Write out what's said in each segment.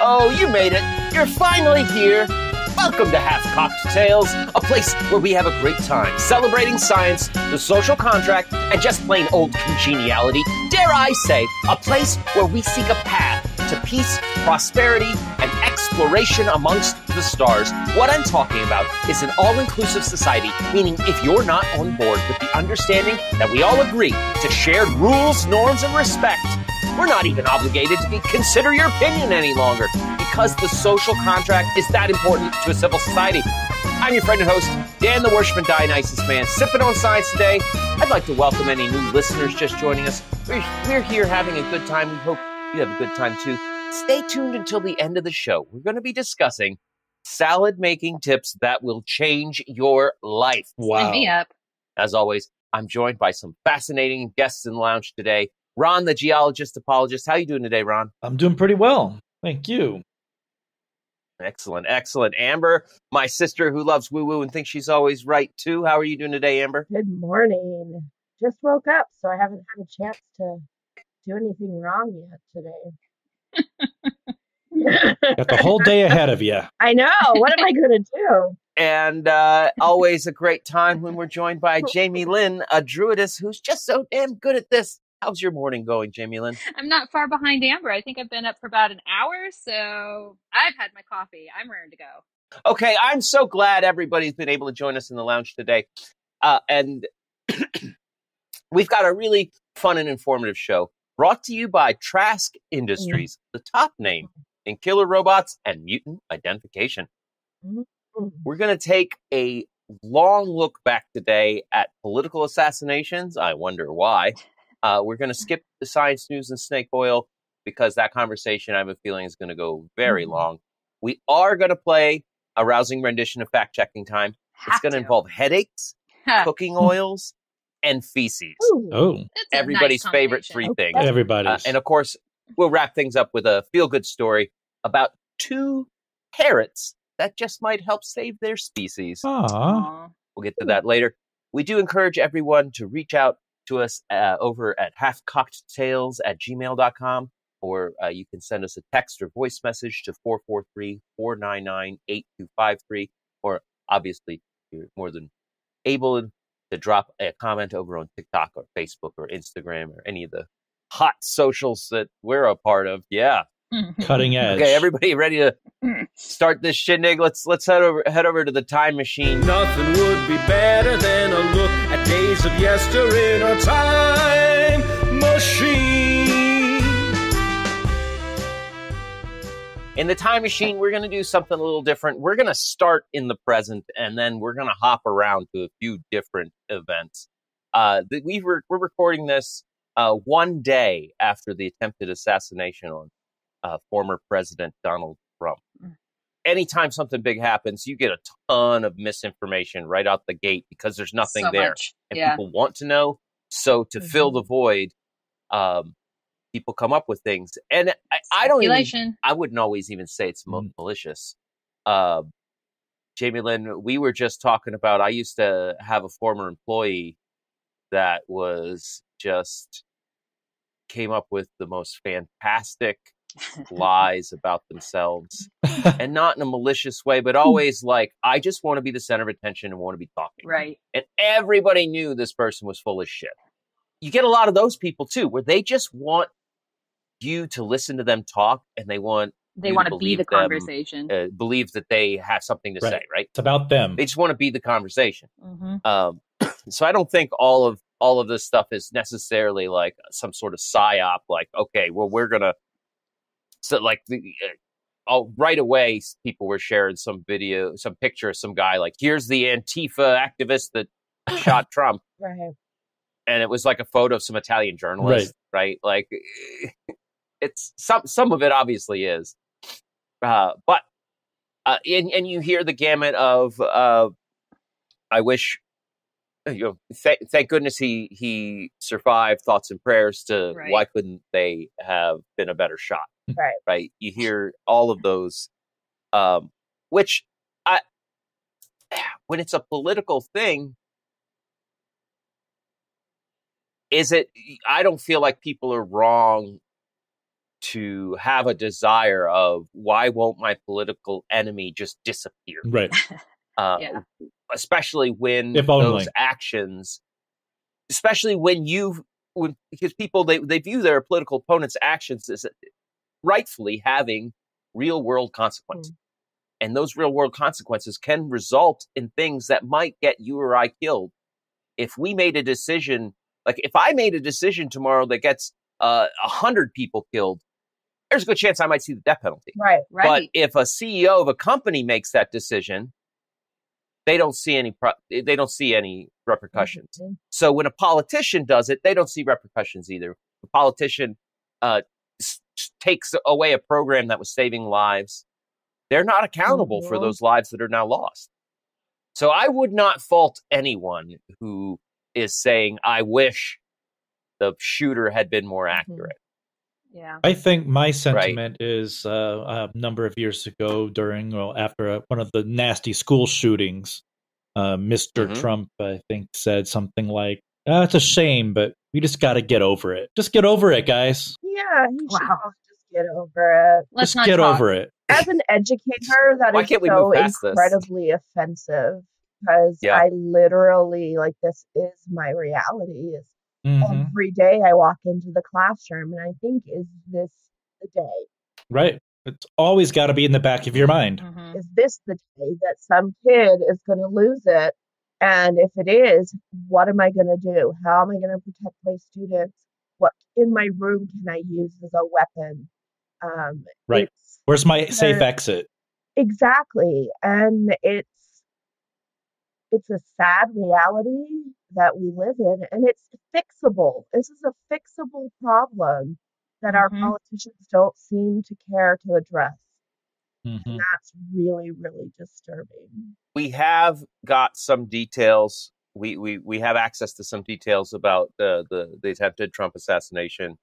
Oh, you made it. You're finally here. Welcome to Half Cocked Tales, a place where we have a great time celebrating science, the social contract, and just plain old congeniality. Dare I say, a place where we seek a path to peace, prosperity, and exploration amongst the stars. What I'm talking about is an all inclusive society, meaning if you're not on board with the understanding that we all agree to shared rules, norms, and respect, we're not even obligated to consider your opinion any longer because the social contract is that important to a civil society. I'm your friend and host, Dan the Worshipman Dionysus Man, sipping on science today. I'd like to welcome any new listeners just joining us. We're, we're here having a good time. We hope you have a good time too. Stay tuned until the end of the show. We're going to be discussing salad making tips that will change your life. Up. As always, I'm joined by some fascinating guests in the lounge today. Ron, the geologist apologist. How you doing today, Ron? I'm doing pretty well. Thank you. Excellent, excellent. Amber, my sister who loves woo woo and thinks she's always right too. How are you doing today, Amber? Good morning. Just woke up, so I haven't had a chance to do anything wrong yet today. Got the whole day ahead of you. I know. What am I going to do? And uh, always a great time when we're joined by Jaimelyn, a druidess who's just so damn good at this. How's your morning going, Jaimelyn? I'm not far behind Amber. I think I've been up for about an hour, so I've had my coffee. I'm ready to go. Okay, I'm so glad everybody's been able to join us in the lounge today. Uh, and we've got a really fun and informative show brought to you by Trask Industries, the top name in killer robots and mutant identification. Mhm. We're going to take a long look back today at political assassinations. I wonder why. Uh, we're going to skip the science news and snake oil because that conversation, I have a feeling, is going to go very Mhm. long. We are going to play a rousing rendition of fact checking time. It's going to to. involve headaches, cooking oils, and feces. Ooh. Oh, it's Everybody's nice favorite combination. three Okay. things. everybody's. Uh, and of course, we'll wrap things up with a feel good story about two parrots that just might help save their species. Aw. Aw. We'll get to that later. We do encourage everyone to reach out to us uh, over at halfcockedtales at gmail.com, or uh, you can send us a text or voice message to 443 499 8253. Or obviously, you're more than able to drop a comment over on TikTok or Facebook or Instagram or any of the hot socials that we're a part of. Yeah. Cutting edge. Okay, everybody ready to start this shindig? Let's let's head over head over to the time machine. Nothing would be better than a look at days of yester in a time machine. In the time machine, we're going to do something a little different. We're going to start in the present, and then we're going to hop around to a few different events. Uh, th- we were, we're recording this uh, one day after the attempted assassination on uh, former President Donald Trump. Mm. Anytime something big happens, you get a ton of misinformation right out the gate because there's nothing So there, much. and Yeah. people want to know. So to fill Mhm. the void, um, people come up with things, and I, I don't Even, I wouldn't always even say it's mo- Mm. malicious. Uh, Jaimelyn, we were just talking about. I used to have a former employee that was just came up with the most fantastic lies about themselves, and not in a malicious way, but always like, I just want to be the center of attention and want to be talking. right. And everybody knew this person was full of shit. You get a lot of those people too, where they just want you to listen to them talk and they want They want to to be the them, conversation. uh, believe that they have something to say, Right. right? it's about them. They just want to be the conversation. hmm Um, so I don't think all of all of this stuff is necessarily like some sort of psyop. Like, okay, well, we're gonna so like the. Uh, Oh, right away, people were sharing some video, some picture of some guy. Like, here's the Antifa activist that shot Trump, Right. and it was like a photo of some Italian journalist, right? Like, it's some some of it obviously is, uh, but uh, and and you hear the gamut of uh, I wish you know th- thank goodness he he survived thoughts and prayers to Right. why couldn't they have been a better shot Right. right you hear all of those um which i when it's a political thing is it i don't feel like people are wrong to have a desire of why won't my political enemy just disappear? Right. Uh, Yeah. Especially when If those actions, especially when you, when because people they they view their political opponents' actions as rightfully having real world consequences. And those real world consequences can result in things that might get you or I killed. If we made a decision, like if I made a decision tomorrow that gets uh, a hundred people killed, there's a good chance I might see the death penalty. Right. Right. But if a CEO of a company makes that decision, they don't see any pro- they don't see any repercussions. Mhm. So when a politician does it, they don't see repercussions either. A politician uh, takes away a program that was saving lives. They're not accountable for Mhm. those lives that are now lost. So I would not fault anyone who is saying, "I wish the shooter had been more accurate." Yeah. I think my sentiment is uh, a number of years ago, during well, after uh one of the nasty school shootings, uh, mister Mhm. Trump, I think, said something like, "Ah, "It's a shame, but we just got to get over it. Just get over it, guys. Yeah, he should Wow. Probably just get over it. Let's just not get talk. over it." As an educator, that Why is can't we so move past this? incredibly offensive because Yeah. I literally like this is my reality. Is Mhm. every day I walk into the classroom and I think, is this the day? Right. It's always got to be in the back of your mind. Mhm. Is this the day that some kid is going to lose it? And if it is, what am I going to do? How am I going to protect my students? What in my room can I use as a weapon? Um, Right. Where's my safe exit? Exactly. And it's it's a sad reality that we live in and it's fixable. This is a fixable problem that our Mhm. politicians don't seem to care to address. Mhm. And that's really, really disturbing. we have got some details. We, we, we have access to some details about the, the, the attempted Trump assassination.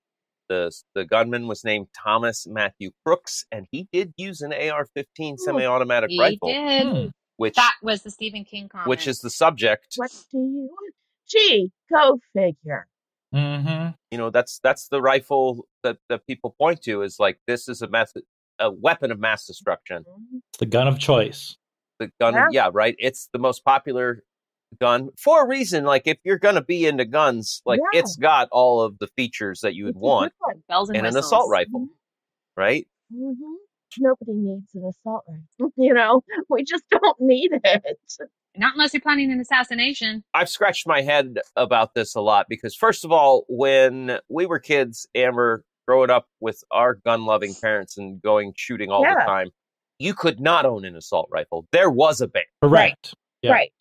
The, the gunman was named Thomas Matthew Crooks, and he did use an AR 15 Hmm. semi automatic rifle. He rifle, did. Hmm. which, That was the Stephen King comment. which is the subject. What do you want? Gee, go figure. Mhm. You know, that's that's the rifle that, that people point to is like this is a method, a weapon of mass destruction. It's the gun of choice. The gun, Yeah. yeah, right. It's the most popular gun for a reason. Like if you're gonna be into guns, like Yeah. it's got all of the features that you would want. one. bells and in an assault rifle, right? hmm Nobody needs an assault rifle. You know, we just don't need it. Not unless you're planning an assassination. I've scratched my head about this a lot because, first of all, when we were kids, Amber, growing up with our gun loving parents and going shooting all the time, you could not own an assault rifle. There was a ban. Correct. Yeah. Right.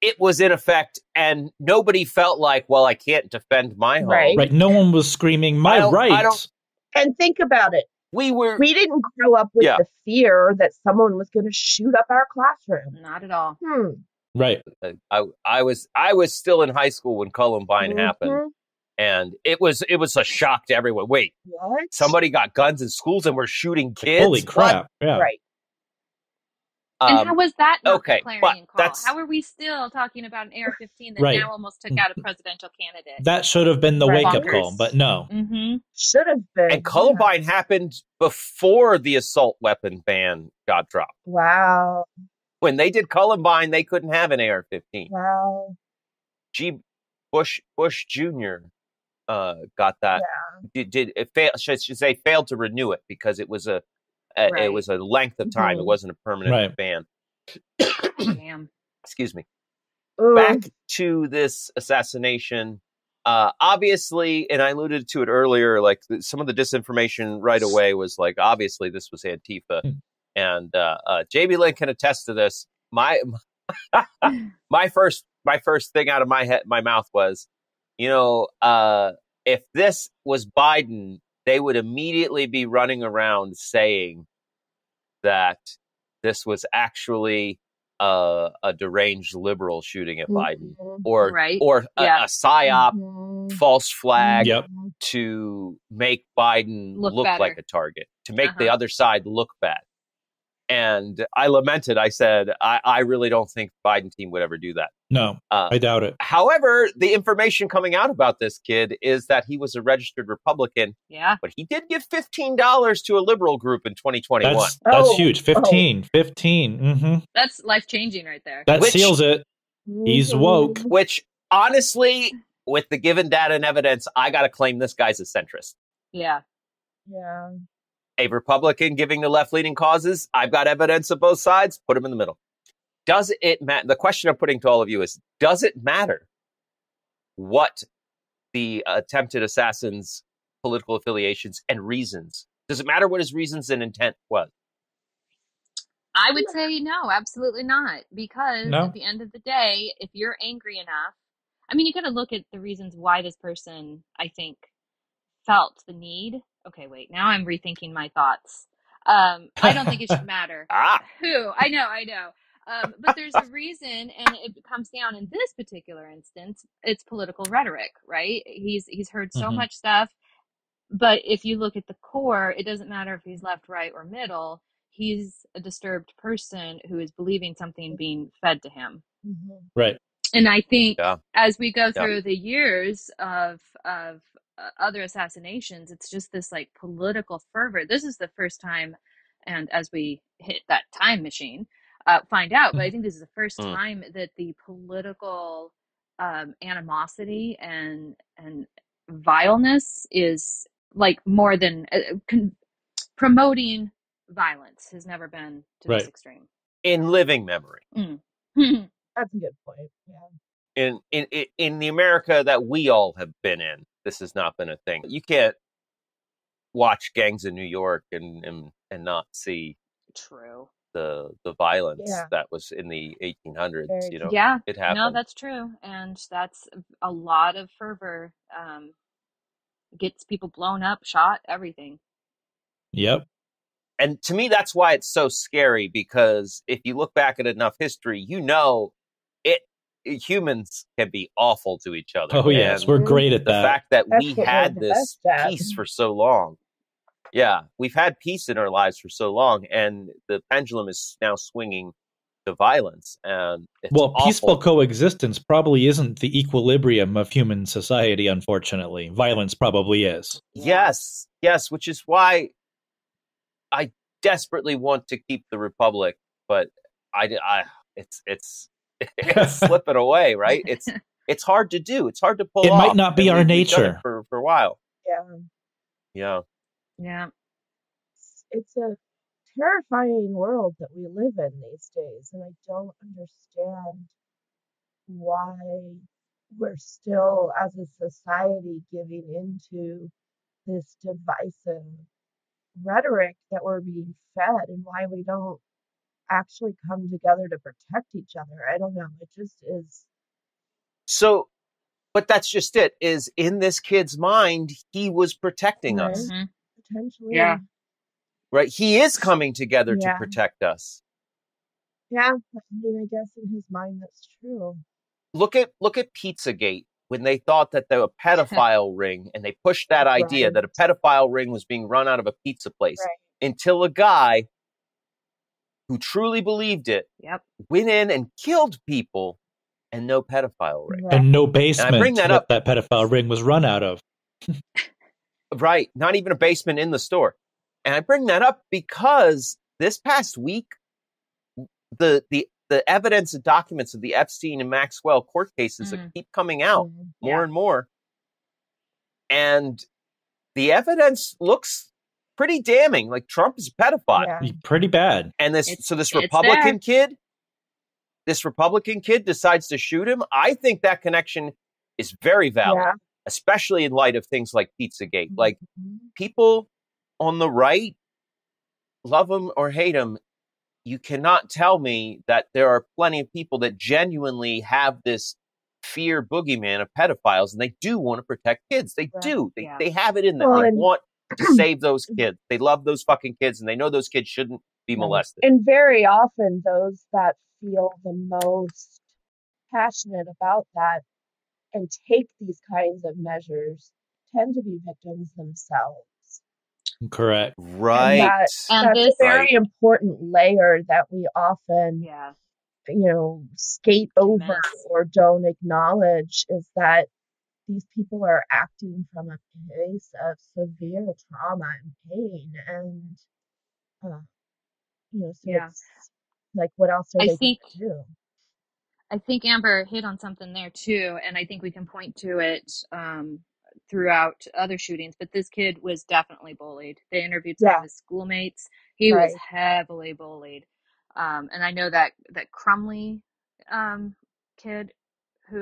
It was in effect, and nobody felt like, well, I can't defend my home. Right. Right. No one was screaming, my don't- I rights. And think about it. We were, We didn't grow up with Yeah. the fear that someone was going to shoot up our classroom. Not at all. Hmm. Right. I, I was, I was still in high school when Columbine happened, Mhm. and it was, it was a shock to everyone. Wait, What? somebody got guns in schools and we're shooting kids? Holy What? crap. Yeah. Right. And Um, how was that not okay, the clarion call? that's- How are we still talking about an AR-15 that Right. now almost took out a presidential candidate? That should have been the Right. wake up call, but no. mm-hmm. Should have been. And Columbine happened before the assault weapon ban got dropped. Wow. When they did Columbine, they couldn't have an AR-15. Wow. G. Bush Bush Jr. Uh, got that. Did, did it fail? Should, should say failed to renew it because it was a, a it was a length of time. It Mhm. wasn't a permanent Right. ban. Damn. Excuse me. Ugh. back to this assassination uh obviously and i alluded to it earlier like th- some of the disinformation right away was like obviously this was antifa Hmm. and uh, uh Jaimelyn can attest to this my my first my first thing out of my head my mouth was you know uh if this was biden they would immediately be running around saying that this was actually uh, a deranged liberal shooting at Biden, Mhm. or Right. or a, Yeah. a psyop, Mhm. false flag Yep. to make Biden Look look, like a target, to make the Uh-huh. other side look bad. And I lamented. I said, I, I really don't think Biden team would ever do that. No, Uh, I doubt it. However, the information coming out about this kid is that he was a registered Republican, Yeah. but he did give $15 to a liberal group in 2021. That's that's Oh, huge. 15, 15. Mm-hmm. That's life changing right there. That Which- seals it. He's woke. Which, honestly, with the given data and evidence, I got to claim this guy's a centrist. Yeah. Yeah. A Republican giving to left leaning causes, I've got evidence of both sides, put him in the middle. Does it matter? The question I'm putting to all of you is Does it matter what the attempted assassin's political affiliations and reasons? Does it matter what his reasons and intent was? I would say no, absolutely not. Because No? at the end of the day, if you're angry enough, I mean, you got to look at the reasons why this person, I think, felt the need. Okay, wait, now I'm rethinking my thoughts. Um, I don't think it should matter Ah, who. I know, I know. Um, but there's a reason, and it comes down in this particular instance, it's political rhetoric, right? He's he's heard so Mhm. much stuff, but if you look at the core, it doesn't matter if he's left, right, or middle. He's a disturbed person who is believing something being fed to him. Mhm. Right. And I think Yeah. as we go Yeah. through the years of of uh, other assassinations, it's just this like political fervor. This is the first time, and as we hit that time machine, uh, find out. But I think this is the first Mm. time that the political um, animosity and and vileness is like more than uh, con- promoting violence has never been to Right. this extreme. in living memory. Mm. That's a good point. Yeah. in in in- in the America that we all have been in, this has not been a thing. You can't watch gangs in New York and and, and not see True. The the violence Yeah. that was in the 1800s. Very you know, yeah it no happened. that's true and that's a lot of fervor um gets people blown up shot everything Yep. and to me, that's why it's so scary because if you look back at enough history, you know it. Humans can be awful to each other. Oh yes, And we're great at the that. fact that That's we had this peace for so long. Yeah, we've had peace in our lives for so long, and the pendulum is now swinging to violence. And it's well, peaceful coexistence probably isn't the equilibrium of human society. Unfortunately, violence probably is. Yes, yes, which is why I desperately want to keep the republic, but I, I it's it's it's slipping away, right? It's it's hard to do. It's hard to pull. It might not be and our we- we've done it nature. for for a while. Yeah. Yeah, yeah It's a terrifying world that we live in these days, and I don't understand why we're still, as a society, giving into this divisive rhetoric that we're being fed, and why we don't actually come together to protect each other. I don't know. It just is. So, but that's just it. Is in this kid's mind, he was protecting Right. us, Mhm. Potentially. Yeah. right? He is coming together Yeah. to protect us. Yeah. I mean, I guess in his mind, that's true. Look at look at Pizzagate when they thought that the pedophile ring, and they pushed that idea Right. that a pedophile ring was being run out of a pizza place Right. until a guy who truly believed it yep went in and killed people, and no pedophile ring. Right. And no basement bring that that up- that pedophile ring was run out of. Right. Not even a basement in the store. And I bring that up because this past week, the the the evidence and documents of the Epstein and Maxwell court cases that Mm. keep coming out Mhm. more Yeah. and more. And the evidence looks pretty damning. Like Trump is a pedophile. Yeah. Pretty bad. And this It's- so this it's Republican kid, this Republican kid decides to shoot him. I think that connection is very valid, Yeah. Especially in light of things like Pizzagate. Like Mhm. people on the right, love him or hate him, you cannot tell me that there are plenty of people that genuinely have this fear boogeyman of pedophiles and they do want to protect kids. They Right. do. They, Yeah. they have it in them. Well, they and- want to save those kids. They love those fucking kids and they know those kids shouldn't be molested. And very often, those that feel the most passionate about that and take these kinds of measures tend to be victims themselves. Correct. Right. that- And That's this- a very important layer that we often yeah you know, skate over Mess. or don't acknowledge is that these people are acting from a place of severe trauma and pain and uh, you know so Yeah. it's like what else are I they think going to do I think Amber hit on something there too, and I think we can point to it um, throughout other shootings. But this kid was definitely bullied. They interviewed some yeah of his schoolmates. He was heavily bullied, um, and I know that that Crumbley um, kid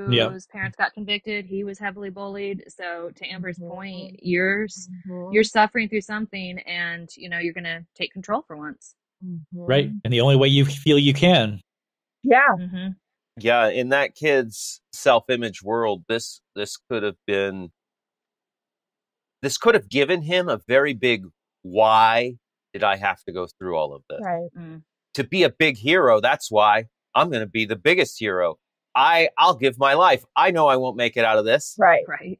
Yeah. whose parents got convicted, he was heavily bullied. So to Amber's hmm point, you're s- hmm you're suffering through something, and you know you're gonna take control for once. Right. hmm And the only way you feel you can. yeah hmm Yeah, in that kid's self-image world, this this could have been this could have given him a very big why did I have to go through all of this? right Mm. To be a big hero, that's why I'm going to be the biggest hero. I I'll give my life. I know I won't make it out of this. right Right.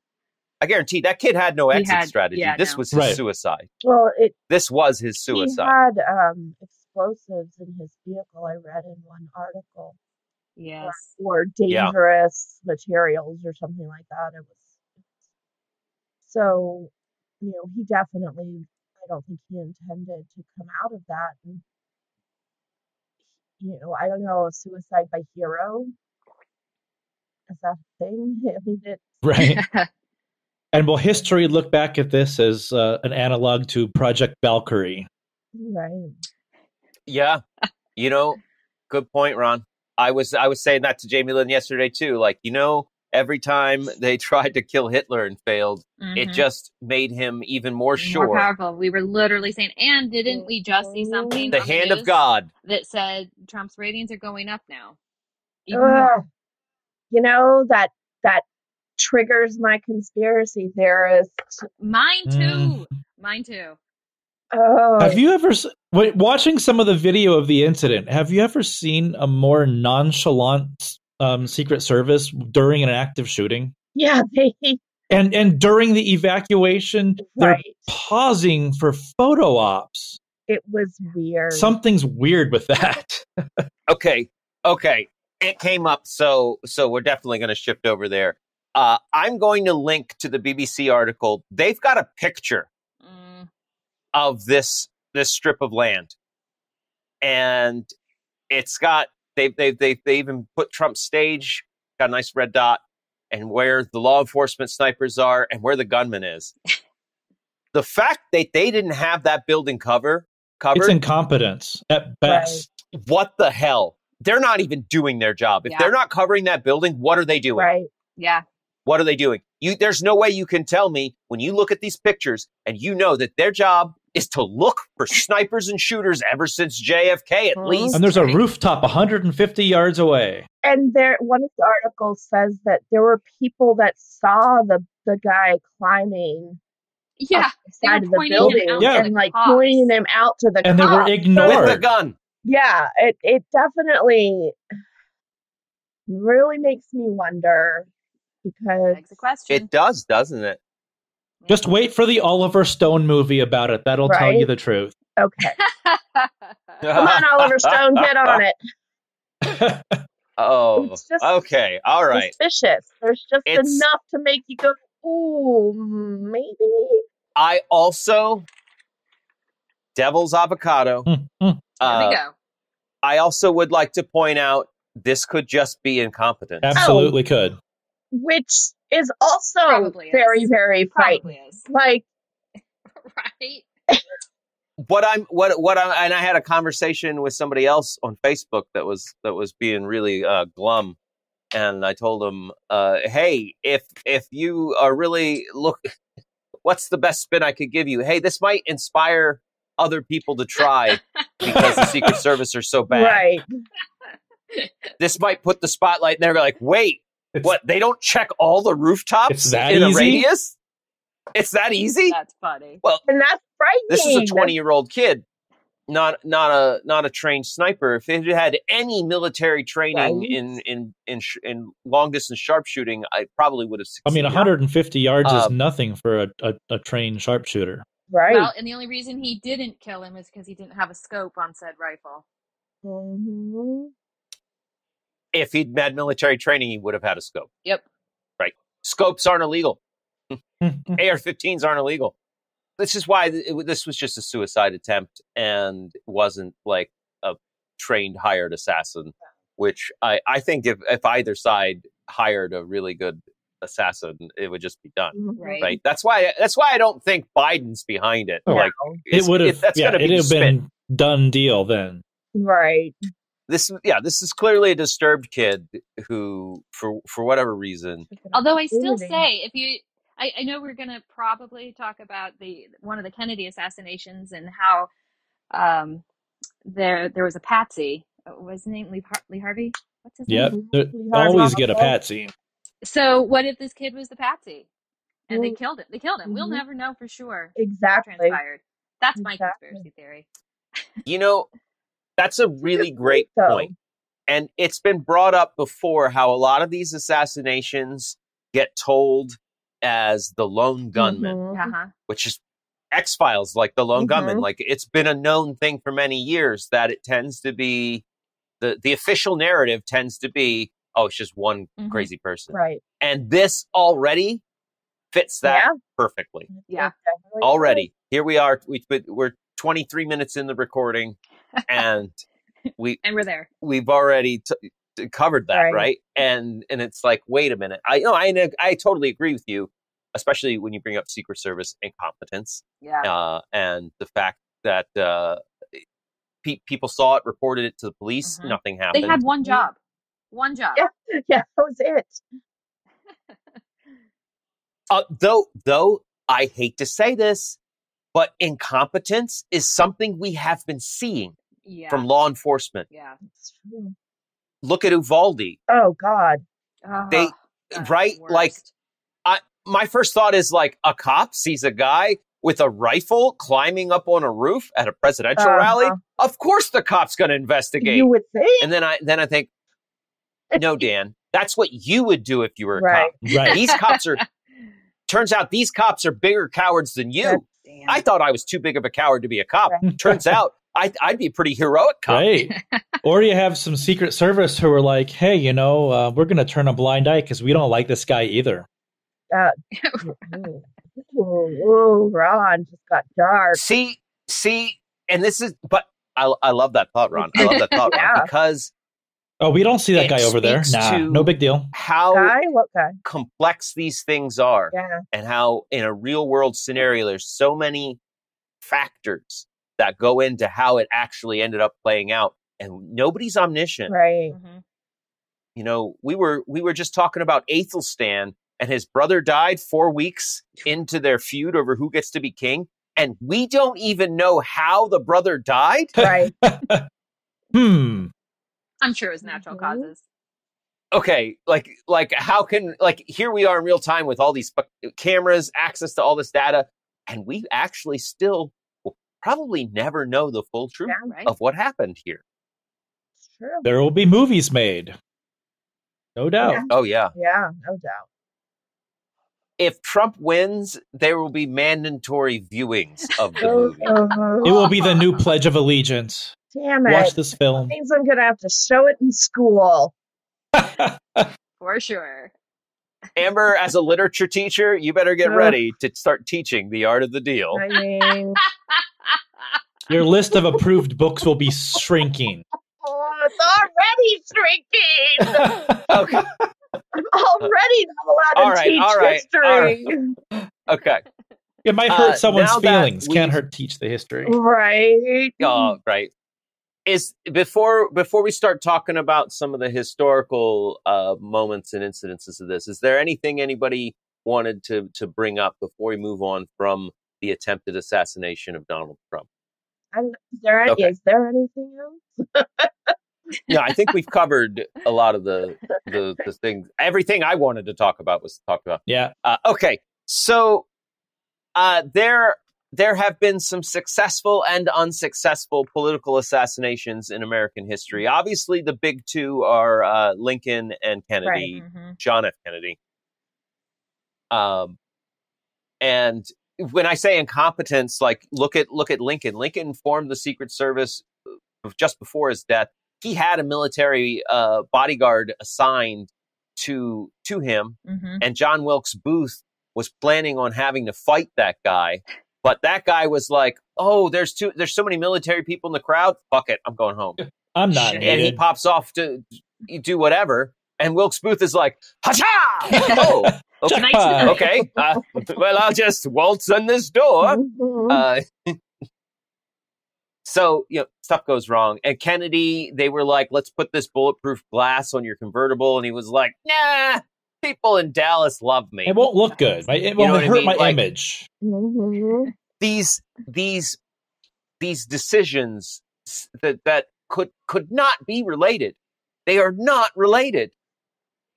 I guarantee that kid had no exit had- strategy. yeah, this no. was his Right. suicide. well it This was his suicide. he had um explosives in his vehicle i read in one article or, Yes. or Yeah. dangerous materials or something like that it was so you know he definitely i don't think he intended to come out of that and you know i don't know suicide by hero is that a thing i mean it's Right. and will history look back at this as uh, an analog to Project Valkyrie? right Yeah. You know, good point, Ron. I was I was saying that to Jaimelyn yesterday too. Like, you know, every time they tried to kill Hitler and failed, it Mhm. just made him even more more sure. powerful. We were literally saying, and didn't we just see something The on hand of God. that said Trump's ratings are going up now? Even more. Ugh. you know that that triggers my conspiracy theorist Mine too. Mm. Mine too. Oh Have you ever, wait, watching some of the video of the incident, have you ever seen a more nonchalant um, Secret Service during an active shooting? yeah they And and during the evacuation, they're pausing for photo ops. it was weird Something's weird with that. Okay. Okay. It came up, so so we're definitely gonna shift over there. Uh, I'm going to link to the BBC article. They've got a picture of this this strip of land, and it's got they they they they even put Trump's stage, got a nice red dot, and where the law enforcement snipers are, and where the gunman is. the fact that they didn't have that building cover covered, It's incompetence at best. what the hell? They're not even doing their job. If Yeah. they're not covering that building, what are they doing? right yeah. What are they doing? You, there's no way you can tell me when you look at these pictures and you know that their job is to look for snipers and shooters ever since JFK, at Mhm. least. And there's a rooftop 150 yards away. and there one of the articles says that there were people that saw the the guy climbing Yeah. up the side of the pointing him building out Yeah. and the like cops. pointing him out to the And they were ignored. With the gun. yeah it it definitely really makes me wonder because the question. It does, doesn't it? Just wait for the Oliver Stone movie about it. That'll tell you the truth. okay come on oliver stone get on it Oh, just- okay. All right. suspicious there's just It's- enough to make you go ooh maybe I also, devil's avocado. Hmm, hmm. there Uh, we go. I also would like to point out this could just be incompetence. Absolutely could. which is also Probably very is. very frightening is. like right. what I'm what what I and I had a conversation with somebody else on Facebook that was that was being really uh, glum, and I told him, uh, "Hey, if if you are really look, what's the best spin I could give you? Hey, this might inspire other people to try because the Secret Service are so bad. right This might put the spotlight, and they're like, wait, It's, what? They don't check all the rooftops It's that in a radius? It's that easy? That's funny. Well, and that's frightening this is a 20 year old kid not not a not a trained sniper if it had any military training Right. in in in sh- in long distance sharpshooting i probably would have I mean, 150 yards is Um, nothing for a, a, a trained sharpshooter. right Well, and the only reason he didn't kill him is because he didn't have a scope on said rifle. Mhm. If he'd had military training, he would have had a scope. Yep. Right. Scopes aren't illegal. Mm-hmm. AR-15s aren't illegal. This is why th- it- this was just a suicide attempt and wasn't like a trained hired assassin. Which I, I think if if either side hired a really good assassin, it would just be done. Mhm. Right. Right. That's why. That's why I don't think Biden's behind it. Oh, like it would have. That's Yeah, gonna be it'd have been done deal then. Right. This. Yeah, this is clearly a disturbed kid who, for for whatever reason, Although I still say, if you, I, I know we're going to probably talk about the one of the Kennedy assassinations and how um, there there was a patsy. Uh, Was his name Lee, Har- Lee Harvey? What's his Yep. name? There- Always get a patsy. So what if this kid was the patsy, and they Mm. killed him? They killed him. We'll Mhm. never know for sure Exactly. transpired. That's my Exactly. conspiracy theory. you know, that's a really great So, point. And it's been brought up before how a lot of these assassinations get told as the lone gunman, mhm. Uh huh. which is X Files, like the lone gunman. Mhm. Like it's been a known thing for many years that it tends to be the the official narrative tends to be, oh, it's just one Mhm. crazy person. Right. And this already fits that yeah. perfectly. Yeah. definitely Already, here we are. We, we're 23 minutes in the recording, and we And we're there. we've already t- t- covered that, right. Right. And and it's like, wait a minute. I know I I totally agree with you, especially when you bring up Secret Service incompetence Yeah. uh, and the fact that uh, pe- people saw it, reported it to the police, Mhm. nothing happened. They had one job. One job. Yeah. Yeah, that was it. uh, though though I hate to say this, but incompetence is something we have been seeing Yeah. from law enforcement. yeah. True. Look at Uvalde, Oh God. Oh, They- that's right? the Like, worst. my first thought is like a cop sees a guy with a rifle climbing up on a roof at a presidential Uh-huh. rally. Of course, the cop's going to investigate. You would think. and then I then I think, no, Dan, that's what you would do if you were a Right. cop. Right. These cops are. Turns out these cops are bigger cowards than you. That's- Damn. I thought I was too big of a coward to be a cop. Right. Turns out I, I'd be pretty heroic cop. Right. or you have some Secret Service who are like, hey, you know, uh, we're going to turn a blind eye because we don't like this guy either. Ooh, ooh, ooh, Ron just got dark. See, see, and this is, but I, I love that thought, Ron. I love that thought, Ron, because Oh, we don't see that guy over there. Nah, no big deal. how Guy? What guy? complex these things are. Yeah. and how in a real world scenario there's so many factors that go into how it actually ended up playing out and nobody's omniscient Right. Mhm. you know we were we were just talking about Athelstan and his brother died 4 weeks into their feud over who gets to be king and we don't even know how the brother died Right. Hmm. I'm sure it was natural Mhm. causes. okay like like how can like here we are in real time with all these cameras access to all this data and we actually still will probably never know the full truth Yeah. Right? of what happened here true. There will be movies made. No doubt. Yeah. oh yeah Yeah, no doubt. if trump wins there will be mandatory viewings of the movie It will be the new Pledge of Allegiance. damn it. Watch this That film. means I'm gonna have to show it in school. For sure. amber as a literature teacher you better get ready to start teaching the art of the deal I mean, Your list of approved books will be shrinking. oh, it's already shrinking. okay I'm already not allowed to All right, teach all right, history. okay It might hurt Uh, someone's feelings. Can't hurt teach the history. Right. Oh, right. Is before before we start talking about some of the historical uh, moments and incidences of this, is there anything anybody wanted to to bring up before we move on from the attempted assassination of Donald Trump? I'm, is, there, Okay. is there anything else? Yeah, I think we've covered a lot of the the, the things. Everything I wanted to talk about was talked about. Yeah. Uh, okay, so uh, there there have been some successful and unsuccessful political assassinations in American history. Obviously, the big two are uh, Lincoln and Kennedy, Mhm. John F. Kennedy. Um, and when I say incompetence, like look at look at Lincoln. Lincoln formed the Secret Service uh, just before his death he had a military uh, bodyguard assigned to to him, hmm and John Wilkes Booth was planning on having to fight that guy. But that guy was like, "Oh, there's two. there's so many military people in the crowd. Fuck it, I'm going home." I'm not. And he pops off to do whatever, and Wilkes Booth is like, "Hacha! Oh, okay, Nice okay. Uh, well, I'll just waltz in this door." Mhm. Uh, so you know stuff goes wrong and kennedy they were like let's put this bulletproof glass on your convertible and he was like nah people in dallas love me It won't look good. right? It won't know what I hurt mean? my Like- image. Mhm. these these these decisions that that could could not be related they are not related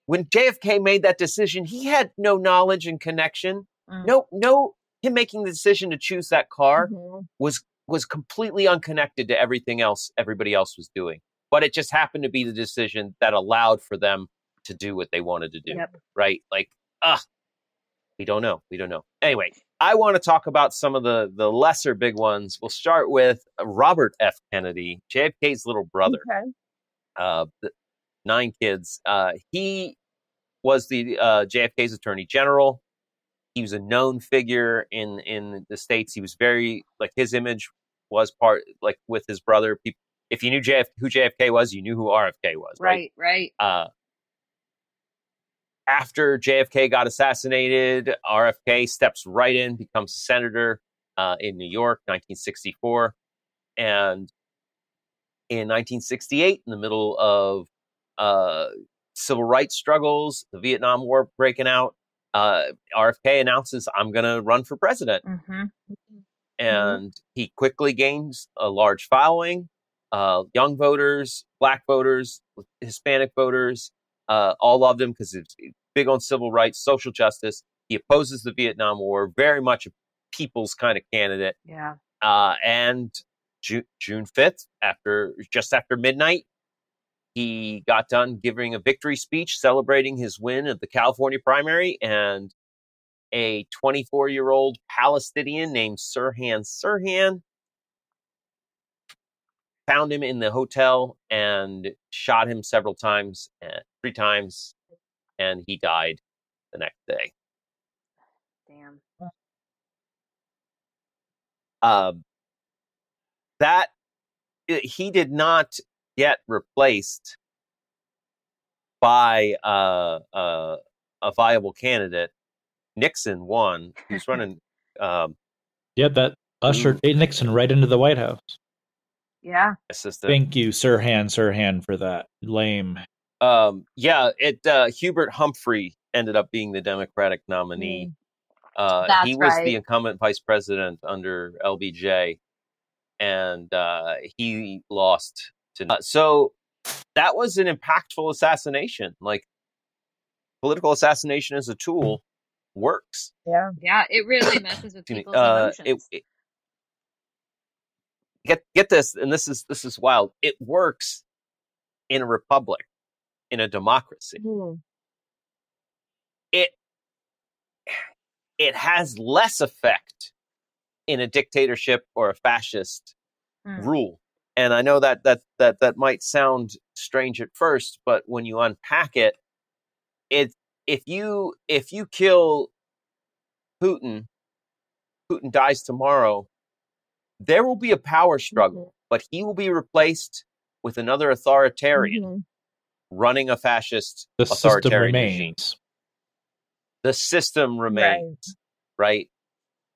when jfk made that decision he had no knowledge and connection. Mm. no no him making the decision to choose that car Mhm. was was completely unconnected to everything else everybody else was doing. But it just happened to be the decision that allowed for them to do what they wanted to do Yep. right? Like ah we don't know. We don't know. Anyway i want to talk about some of the the lesser big ones. We'll start with robert f. Kennedy jfk's little brother. Okay. uh nine kids. Uh he was the uh jfk's attorney general. He was a known figure in in the states. He was very like his image was part like with his brother. People if you knew JF, who jfk was you knew who rfk was right? Right, right. uh after jfk got assassinated rfk steps right in becomes a senator uh, in new york 1964 and in 1968 in the middle of uh, civil rights struggles the vietnam war breaking out uh, rfk announces i'm going to run for president. Hmm and he quickly gains a large following uh, young voters black voters hispanic voters uh, all loved him because he's big on civil rights social justice. He opposes the vietnam war very much a people's kind of candidate. Yeah. uh, and Ju- June 5th, after just after midnight, he got done giving a victory speech celebrating his win of the California primary, and a 24 year old Palestinian named Sirhan Sirhan found him in the hotel and shot him several times, uh, three times, and he died the next day. Damn. um, that he did not get replaced by uh, uh, a viable candidate. Nixon won. He's running. Um, Yeah, that ushered Nixon right into the White House. Yeah. assistant. Thank you, Sirhan Sirhan, for that. Lame. Um, yeah, it. Uh, Hubert Humphrey ended up being the Democratic nominee. Uh, he was right. the incumbent vice president under LBJ, and uh, he lost to. Uh, so that was an impactful assassination. Like political assassination as a tool works. Yeah. Yeah. It really messes with Excuse people's Uh, emotions. it- get get this, and this is this is wild. It works in a republic, in a democracy. Mhm. it it has less effect in a dictatorship or a fascist Hmm. rule and i know that that that that might sound strange at first but when you unpack it it if you if you kill putin putin dies tomorrow there will be a power struggle but he will be replaced with another authoritarian Mhm. running a fascist The system authoritarian regime remains. the system remains right.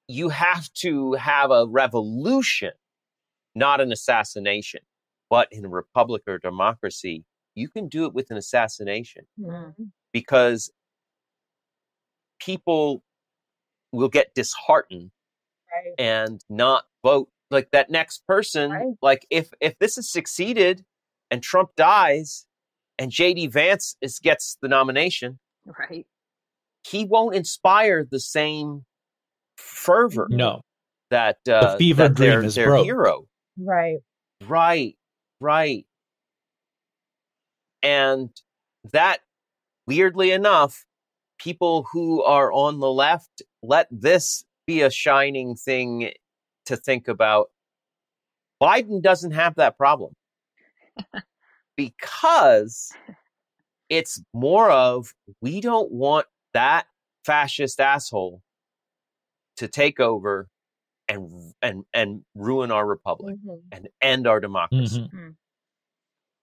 You have to have a revolution, not an assassination. But in a republic or democracy, you can do it with an assassination Mhm. because people will get disheartened Right. and not vote like that next person Right. like if if this has succeeded and Trump dies and JD Vance is gets the nomination Right. he won't inspire the same fervor No. that uh, fever that their, dream is their broke. hero. Right. Right, right. And that, weirdly enough, people who are on the left let this be a shining thing to think about. Biden doesn't have that problem. because it's more of we don't want that fascist asshole to take over and and and ruin our republic Mhm. and end our democracy. Mhm.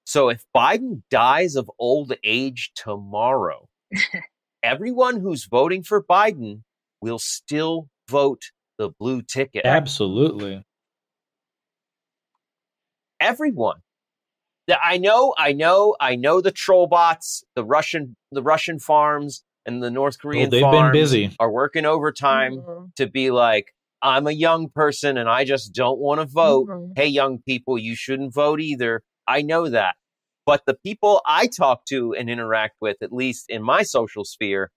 So if Biden dies of old age tomorrow, everyone who's voting for Biden will still vote the blue ticket. Absolutely. Everyone. Yeah, I know, I know, I know the troll bots, the Russian the Russian farms and the North Korean they've been busy. are working overtime Mhm. to be like, I'm a young person and I just don't want to vote. Mhm. Hey, young people, you shouldn't vote either. I know that. But the people I talk to and interact with, at least in my social sphere,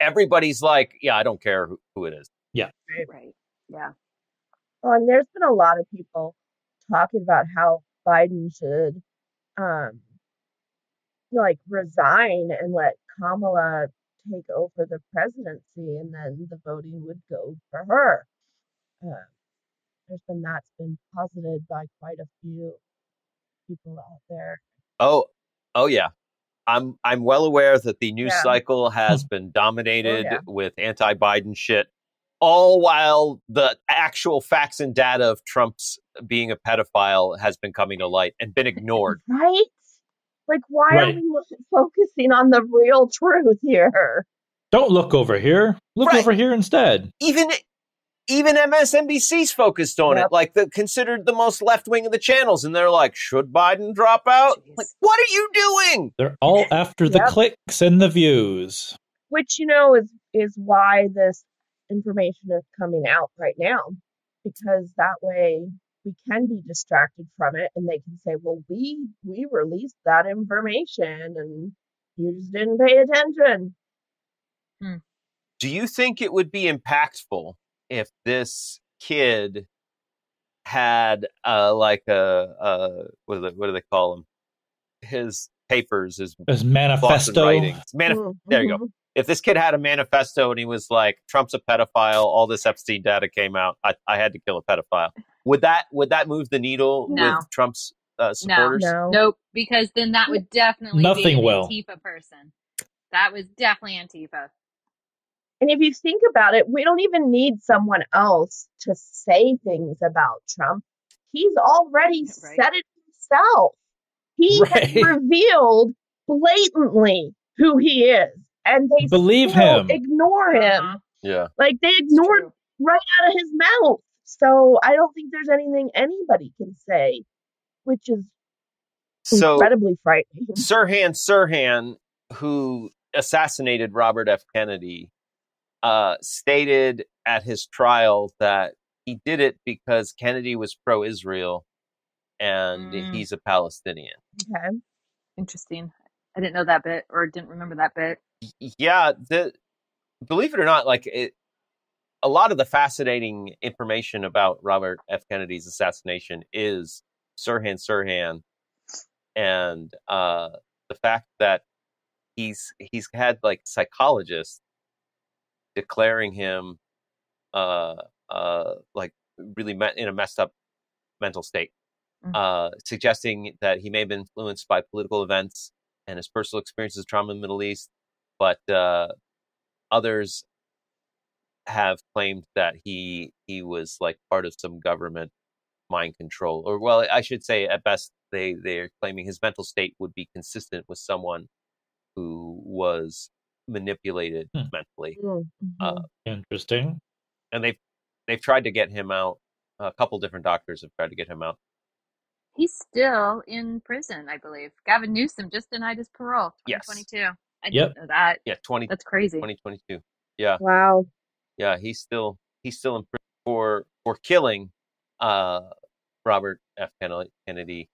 everybody's like, yeah, I don't care who, who it is. Yeah. Right. Yeah. Well, and there's been a lot of people talking about how Biden should, um, like resign and let Kamala take over the presidency, and then the voting would go for her. Uh, there's been that's been posited by quite a few people out there. Oh, oh yeah. I'm I'm well aware that the news Yeah. cycle has been dominated yeah. with anti-Biden shit, all while the actual facts and data of Trump's being a pedophile has been coming to light and been ignored. Right? Like, why Right. are we lo- focusing on the real truth here? Don't look over here. Look Right. over here instead. even even MSNBC's focused on Yep. it, like the considered the most left wing of the channels, and they're like, should Biden drop out? Jeez. Like, what are you doing? They're all after the Yep. clicks and the views. which you know is is why this information is coming out right now because that way we can be distracted from it and they can say well we we released that information and you just didn't pay attention Do you think it would be impactful if this kid had uh, like a, a what do they, what do they call them? His papers, his As thoughts and manifesto. writings. Manif- Mm, there you go. mhm. if this kid had a manifesto and he was like, "Trump's a pedophile," all this Epstein data came out. I, I had to kill a pedophile. Would that would that move the needle No. with Trump's uh, supporters? no no. Nope. Because then that would definitely Nothing be an will. Antifa person. That was definitely Antifa. and if you think about it we don't even need someone else to say things about trump he's already Right. said it himself he has revealed blatantly who he is and they Believe still him. ignore him Uh-huh. Yeah. Like they ignored right out of his mouth. So I don't think there's anything anybody can say, which is So incredibly frightening. Sirhan Sirhan, who assassinated Robert F. Kennedy, uh, stated at his trial that he did it because Kennedy was pro-Israel and Mm. he's a Palestinian. Okay. Interesting. I didn't know that bit or didn't remember that bit. yeah the believe it or not like it a lot of the fascinating information about robert f kennedy's assassination is sirhan sirhan and uh the fact that he's he's had like psychologists declaring him uh uh like really me- in a messed up mental state Mm. uh suggesting that he may have been influenced by political events and his personal experiences of trauma in the middle east but uh, others have claimed that he he was like part of some government mind control, or well, I should say at best they they're claiming his mental state would be consistent with someone who was manipulated Hmm. mentally, Mm, Uh, mhm. Interesting. and they've they've tried to get him out. A couple different doctors have tried to get him out. He's still in prison, I believe. Gavin Newsom just denied his parole. Yes. 2022. I Yep. didn't know that. Yeah, 20, That's crazy. 2022. Yeah, Wow. Yeah, he's still he's still in prison for for killing uh, Robert F. Kennedy- Kennedy.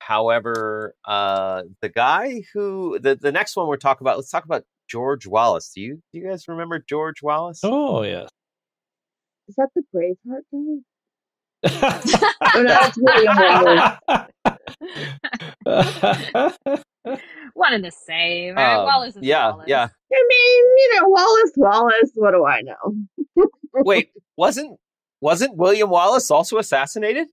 However, uh, the guy who the, the next one we're talking about, let's talk about George Wallace. Do you do you guys remember George Wallace? Oh yes. Is that the Braveheart guy? oh, no, that's William One and the same. Right? Um, Wallace is yeah, Wallace. yeah. I mean, you know, Wallace, Wallace. What do I know? Wait, wasn't wasn't William Wallace also assassinated?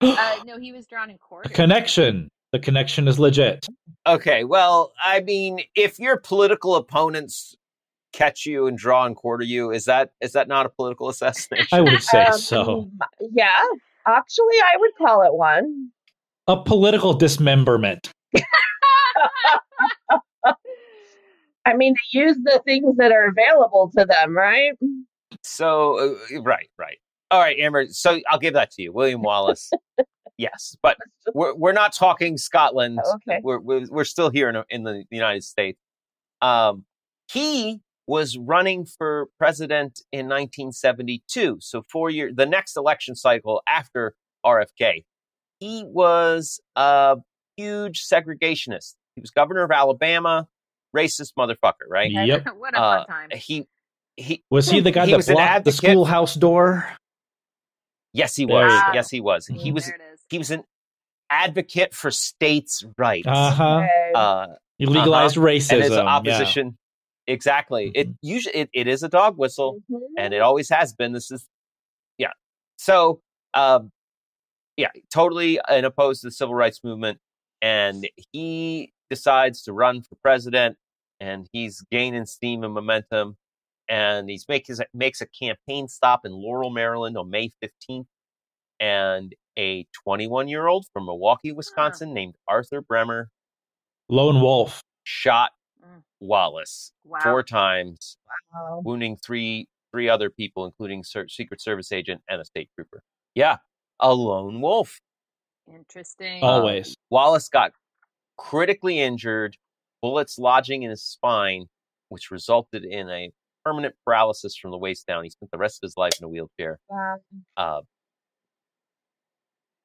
Uh, no, he was drawn in court. Connection. The connection is legit. Okay, well, I mean, if your political opponents catch you and draw and quarter you, is that is that not a political assassination? I would say Um, so. Yeah, actually, I would call it one. A political dismemberment. I mean, they use the things that are available to them, right? So, uh, right, right. All right, Amber. So I'll give that to you, William Wallace. yes, but we're we're not talking Scotland. Okay. We're we're, we're still here in, in the United States. Um, he was running for president in 1972, so four years, the next election cycle after RFK. He was a huge segregationist. He was governor of Alabama, racist motherfucker, right? Yep. what a Uh, fun time. he he Was he the guy He that blocked the schoolhouse door? Yes, he was. you go. Yes, he was. He Mhm. was. there it is. He was an advocate for states' rights. Uh huh. Uh, He legalized racism. and his yeah. opposition. Exactly. It usually it, it is a dog whistle, Mhm. and it always has been. This is, yeah. So, um, yeah, totally in opposed to the civil rights movement, and he decides to run for president, and he's gaining steam and momentum, and he's make his, makes a campaign stop in Laurel, Maryland, on May fifteenth, and a 21 year old from Milwaukee, Wisconsin, named Arthur Bremer, Lone Wolf. shot Mm. Wallace Wow. four times, Wow. wounding three three other people, including Secret Service agent and a state trooper. Yeah, a lone wolf. Interesting. Always. Wallace got critically injured, bullets lodging in his spine, which resulted in a permanent paralysis from the waist down. He spent the rest of his life in a wheelchair. Wow. Uh,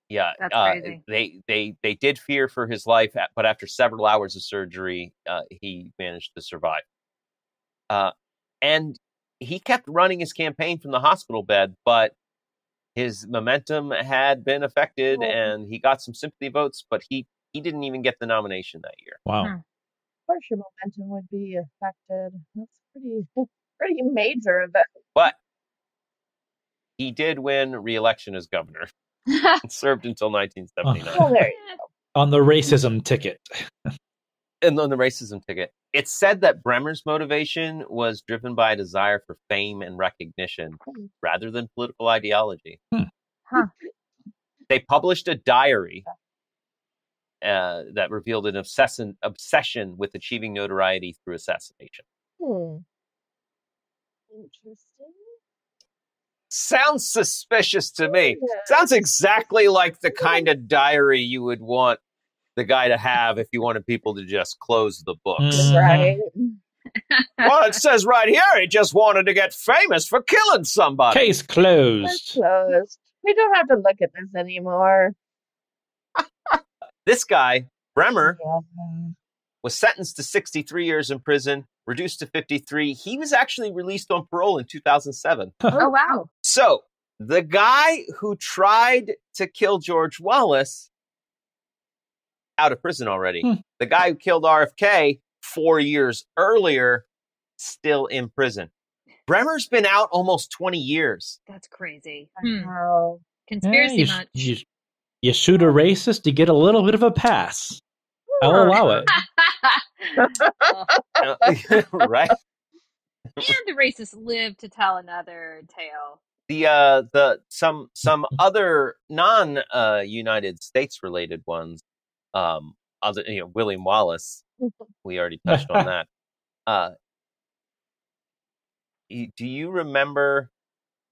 yeah, That's uh, they they they did fear for his life, but after several hours of surgery, uh, he managed to survive. Uh, and he kept running his campaign from the hospital bed, but his momentum had been affected, Oh. and he got some sympathy votes, but he he didn't even get the nomination that year. Wow. Hmm. Of course, your momentum would be affected. That's pretty, pretty major of it. But he did win re-election as governor. served until 1979. Well, there you On the racism ticket. and on the racism ticket, it's said that Bremer's motivation was driven by a desire for fame and recognition rather than political ideology. Hmm. Huh. They published a diary uh, that revealed an obsession, obsession with achieving notoriety through assassination. Hmm. Interesting. Sounds suspicious to me. Yeah. Sounds exactly like the kind of diary you would want the guy to have if you wanted people to just close the books. Mhm. Right. well, it says right here he just wanted to get famous for killing somebody. Case That's closed. closed. We don't have to look at this anymore. This guy, Bremer, Yeah. was sentenced to 63 years in prison, reduced to 53. He was actually released on parole in 2007. oh wow. So, the guy who tried to kill George Wallace out of prison already. Hmm. The guy who killed RFK 4 years earlier still in prison. Bremer's been out almost 20 years. That's crazy. Hmm. Wow. Conspiracy Yeah, you, sh- you, you shoot a racist, you get a little bit of a pass. I'll allow it. Right? and the racists live to tell another tale. the uh the some some other non uh United States related ones um other you know William Wallace we already touched on that uh do you remember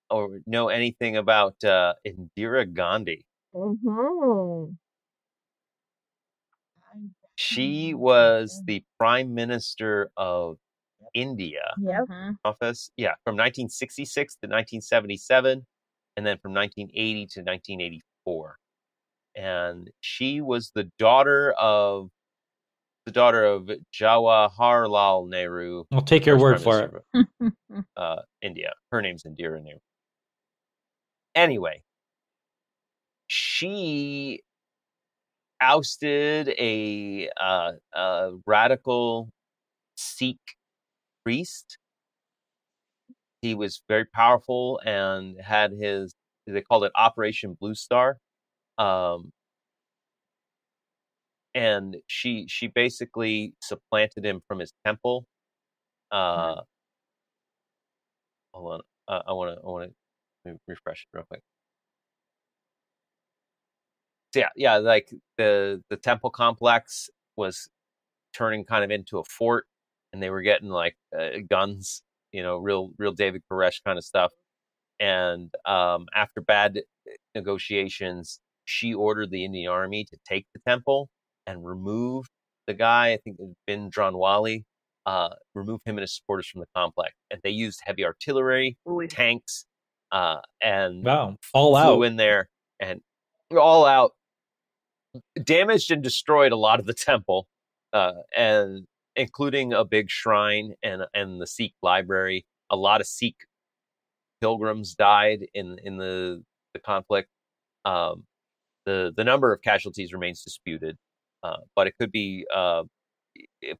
or know anything about uh Indira Gandhi Mm-hmm. she was the prime minister of India Yep. Mhm. office yeah from 1966 to 1977 and then from 1980 to 1984 and she was the daughter of the daughter of Jawaharlal Nehru I'll take your word for it. of, uh, India her name's Indira Nehru anyway she ousted a, uh, a radical Sikh priest. He was very powerful and had his, they called it Operation Blue Star. Um, and she she basically supplanted him from his temple. Uh, hold on, uh, I want to I want to refresh it real quick. So yeah, yeah, like the the temple complex was turning kind of into a fort, and they were getting like uh, guns, you know, real real David Koresh kind of stuff. And um, after bad negotiations, she ordered the Indian army to take the temple and remove the guy. I think Bhindranwale, uh, remove him and his supporters from the complex. And they used heavy artillery, Ooh. tanks, uh, and Wow. All flew out. in there and all out damaged and destroyed a lot of the temple uh, and including a big shrine and and the Sikh library a lot of Sikh pilgrims died in in the the conflict um, the the number of casualties remains disputed uh, but it could be uh,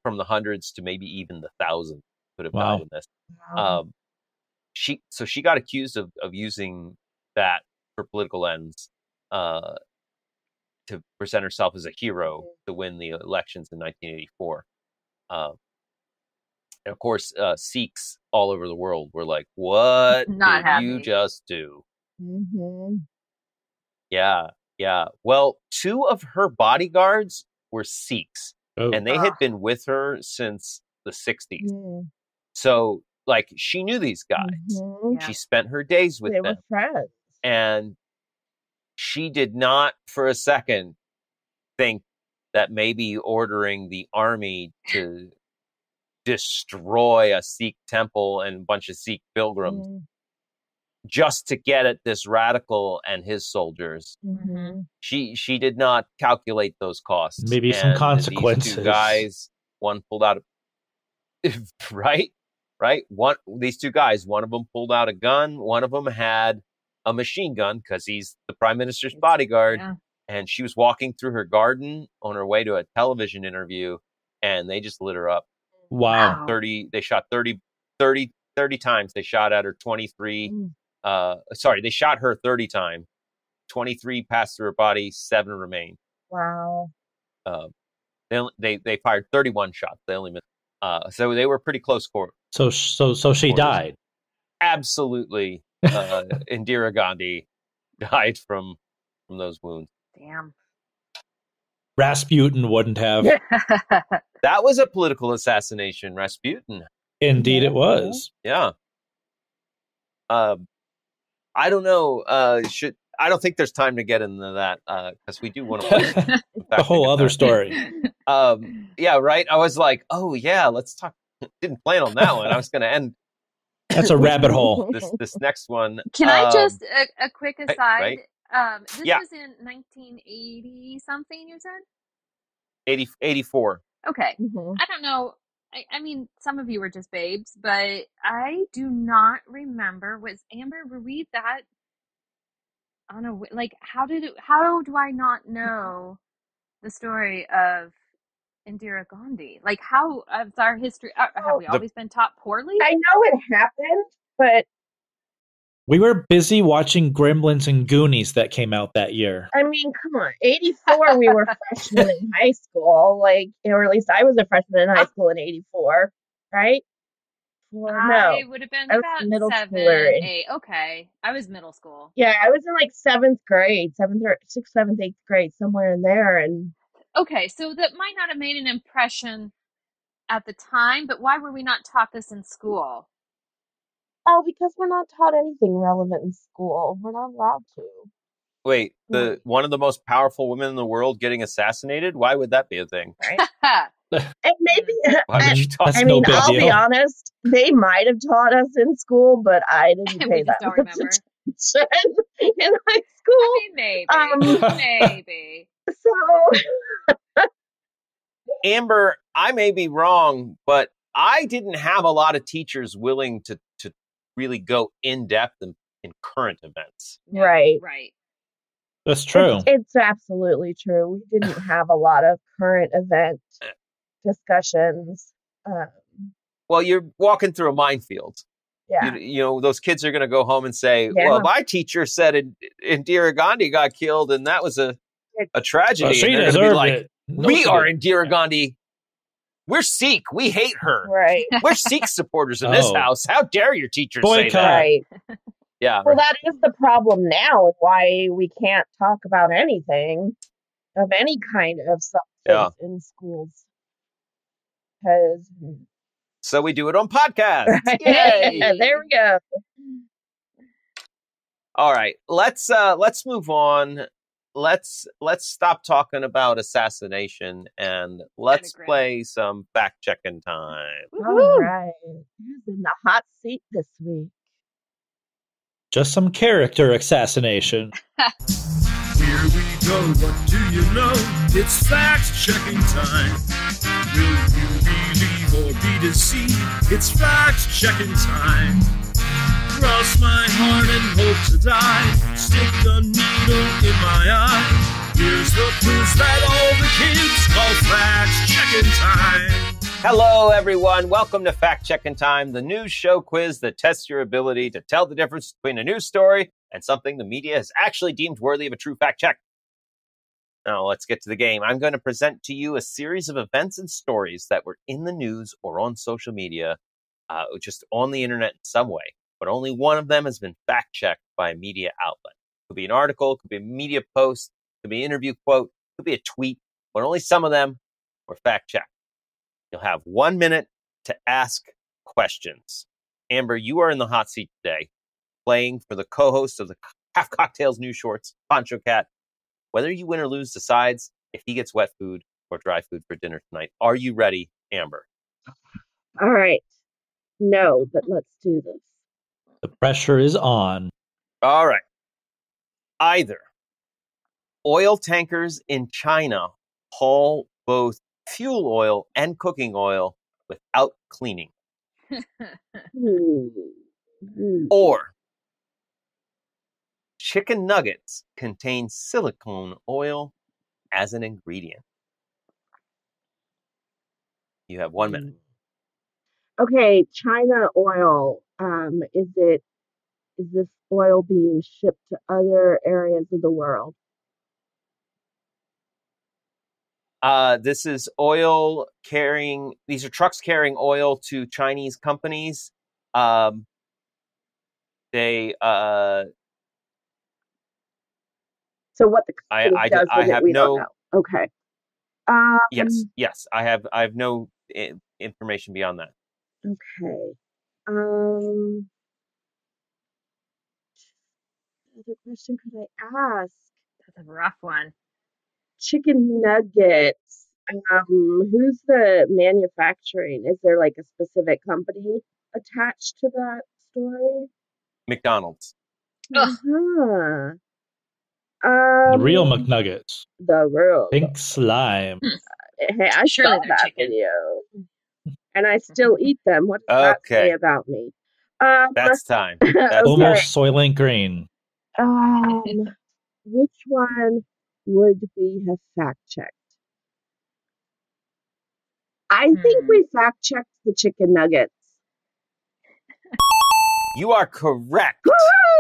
from the hundreds to maybe even the thousands could have Wow. in this Wow. um, she so she got accused of of using that for political ends uh, to present herself as a hero to win the elections in 1984. Um, and of course, uh, Sikhs all over the world were like, "What Not did you just do?" Mhm. Yeah, yeah. Well, two of her bodyguards were Sikhs, Oh. and they had been with her since the 60s. Mm, So, like, she knew these guys. mhm. Yeah. She spent her days with They them. were friends. and she did not for a second think that maybe ordering the army to destroy a Sikh temple and a bunch of Sikh pilgrims Mm, just to get at this radical and his soldiers. mhm. She she did not calculate those costs. Maybe some And These consequences. two guys, one pulled out, a, right, right. One these two guys, one of them pulled out a gun. One of them had a machine gun because he's the prime minister's bodyguard. Yeah. And she was walking through her garden on her way to a television interview, and they just lit her up. wow. Wow. 30 they shot 30 30 30 times they shot at her 23 Mm. uh sorry they shot her 30 times 23 passed through her body seven remained. Wow. uh, they, only- they they fired 31 shots they only missed uh so they were pretty close for So so so she Orders. died. absolutely uh indira gandhi died from from those wounds Damn. Rasputin wouldn't have. that was a political assassination rasputin Indeed, it was. Yeah. Um, I don't know. Uh, should I don't think there's time to get into that uh, because we do want to. a whole other story. Um, yeah, right. I was like, oh yeah, let's talk. Didn't plan on that one. I was going to end That's a rabbit hole. this this next one. Can I Um, just a, a quick aside? right. Um, this Yeah. was in 1980 something. You said 80, 84. okay. Mhm. I don't know. I, I mean, some of you were just babes, but I do not remember. Was Amber were we that on a wi- like? How did it? How do I not know the story of Indira Gandhi? Like, how of our history? Uh, have we The- always been taught poorly? I know it happened, but We were busy watching Gremlins and Goonies that came out that year. I mean, come on. 84, we were freshmen in high school. Like, or at least I was a freshman in high school in 84, right? Well, I would have been I was about middle seven, schooler. eight. Okay, I was middle school. Yeah, I was in like seventh grade, seventh or sixth, seventh, eighth grade, somewhere in there. And Okay, so that might not have made an impression at the time, but why were we not taught this in school? oh, because we're not taught anything relevant in school. We're not allowed to. Wait, the one of the most powerful women in the world getting assassinated. Why would that be a thing? And maybe, Why would you talk? I mean, big I'll be honest, they might have taught us in school, but I didn't pay just that don't much remember. attention in high school. I mean, maybe, Um, maybe. So, Amber, I may be wrong, but I didn't have a lot of teachers willing to to really go in depth in, in current events. Right. right. That's true. It's, it's absolutely true. We didn't have a lot of current event discussions. Um, Well, you're walking through a minefield. yeah. You, you know, those kids are going to go home and say, Yeah. "Well, my teacher said In- Indira Gandhi got killed, and that was a a tragedy." Well, she and they're be deserved like, it. No we are kidding. Indira Gandhi. We're Sikh. We hate her. Right. We're Sikh supporters in this Oh. house. How dare your teachers say that? Right. Yeah. Well, that is the problem now, and why we can't talk about anything of any kind of substance Yeah. in schools. Because So we do it on podcast. Yay! there we go. All right. Let's uh let's move on. Let's let's stop talking about assassination and let's grim. play some fact checking time. All right. Who's in the hot seat this week? Just some character assassination. Here we go, what do you know? It's fact checking time. Will you believe or be deceived? It's fact checking time. Cross my heart and hope to die. Stick the needle in Hello everyone. Welcome to Fact Checking Time, the news show quiz that tests your ability to tell the difference between a news story and something the media has actually deemed worthy of a true fact check. Now, let's get to the game. I'm going to present to you a series of events and stories that were in the news or on social media, uh, just on the internet in some way, but only one of them has been fact checked by a media outlet. Could be an article, could be a media post, could be an interview quote, could be a tweet, but only some of them were fact checked. You'll have one minute to ask questions. Amber, you are in the hot seat today, playing for the co-host of the Half-Cocked Tales New Shorts, Poncho Cat. Whether you win or lose decides if he gets wet food or dry food for dinner tonight. Are you ready, Amber? All right. No, but let's do this. The pressure is on. All right. Either oil tankers in China haul both fuel oil and cooking oil without cleaning, or chicken nuggets contain silicone oil as an ingredient. You have one minute. Okay, China oil. Um, is it is this oil being shipped to other areas of the world? Uh, this is oil carrying. These are trucks carrying oil to Chinese companies. Um, they. Uh, So what the I- I does I it, have no- Okay. Um, yes, yes. I have. I have no I- information beyond that. Okay. Um, what other question could I ask? That's a rough one. Chicken nuggets. Um, who's the manufacturing? Is there like a specific company attached to that story? McDonald's. Ugh. Uh-huh. The Um, real McNuggets. the real. Pink slime. Hey, I Surely saw they're that chicken. video, and I still eat them. What does that say about me? Um, That's time. okay. That's Almost Soylent Green. Um, which one would we have fact checked? I think Hmm. we fact checked the chicken nuggets. You are correct.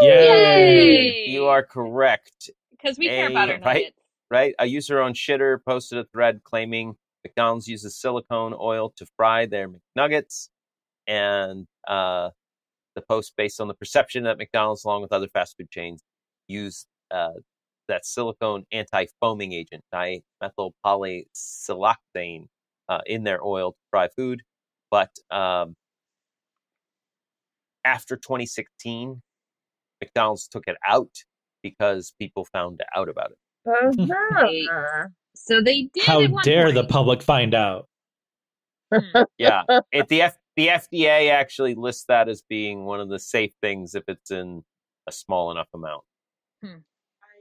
Yay! You are correct. Because we care about A- our right? nuggets. Right? A user on Shitter posted a thread claiming McDonald's uses silicone oil to fry their McNuggets, and uh, the post based on the perception that McDonald's, along with other fast food chains, use uh, that silicone anti-foaming agent, dimethylpolysiloxane, uh, in their oil to fry food. But um, after 2016, McDonald's took it out because people found out about it. Uh-huh. So they did. How at one dare the public find out? Hmm. Yeah, it, the F, the FDA actually lists that as being one of the safe things if it's in a small enough amount.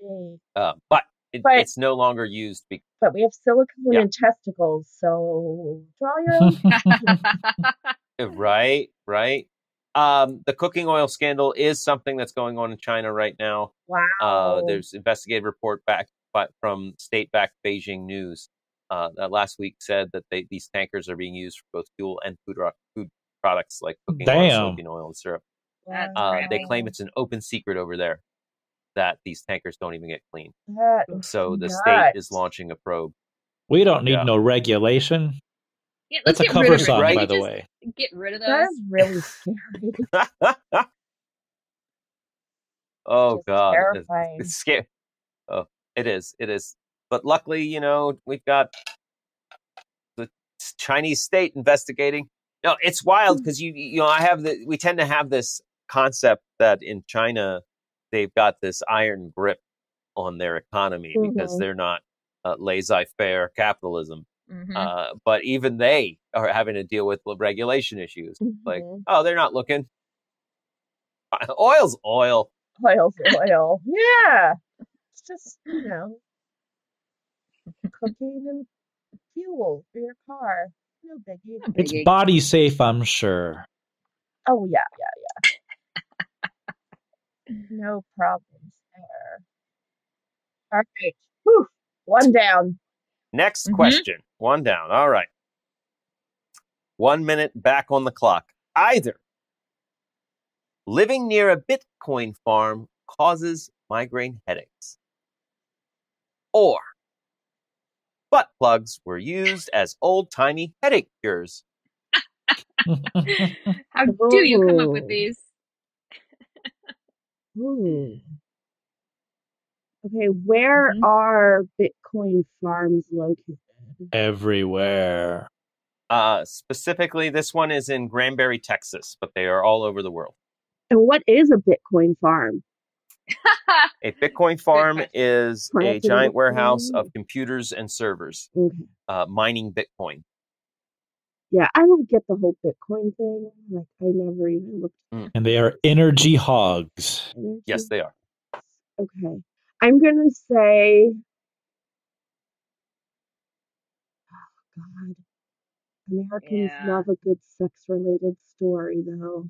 Right. Uh, but, it, But- it's no longer used. Be- But we have silicone Yeah. in testicles, so draw your own. right, right. Um, the cooking oil scandal is something that's going on in China right now. wow. Uh, there's investigative report back but from state-backed Beijing News uh, that last week said that they, these tankers are being used for both fuel and food ro- food products like cooking oil, Damn. soybean oil, and syrup. Uh, they claim it's an open secret over there that these tankers don't even get clean. That is So the state is launching a probe. We don't need Yeah. no regulation. Yeah, That's a cover of it. song, Can we by the way. Get rid of That those. is really scary. oh Just God, It's, it's scary. Oh, it is. It is. But luckily, you know, we've got the Chinese state investigating. No, it's wild hmm. because you you know I have the we tend to have this concept that in China they've got this iron grip on their economy because Mhm. they're not uh, laissez-faire capitalism. Mhm. Uh, but even they are having to deal with regulation issues. Like, Mhm. oh, they're not looking. Oil's oil. Oil's oil. Yeah. It's just, you know, cooking and fuel for your car. No biggie. It's biggie. body safe, I'm sure. Oh, yeah, yeah, yeah. No problems there. All right. Whew. One down. Next Mhm. question. One down. All right. One minute back on the clock. Either living near a Bitcoin farm causes migraine headaches, or butt plugs were used as old timey headache cures. How do you come up with these? Ooh. Okay, where Mhm. are Bitcoin farms located? Everywhere. Uh, specifically, this one is in Granbury, Texas, but they are all over the world. And what is a Bitcoin farm? A Bitcoin farm is a giant warehouse of computers and servers Okay. uh, mining Bitcoin. Yeah, I don't get the whole Bitcoin thing. Like, I never even looked And they are energy hogs. energy. Yes, they are. Okay. I'm going to say, oh, God. Americans Yeah. love a good sex related story, though.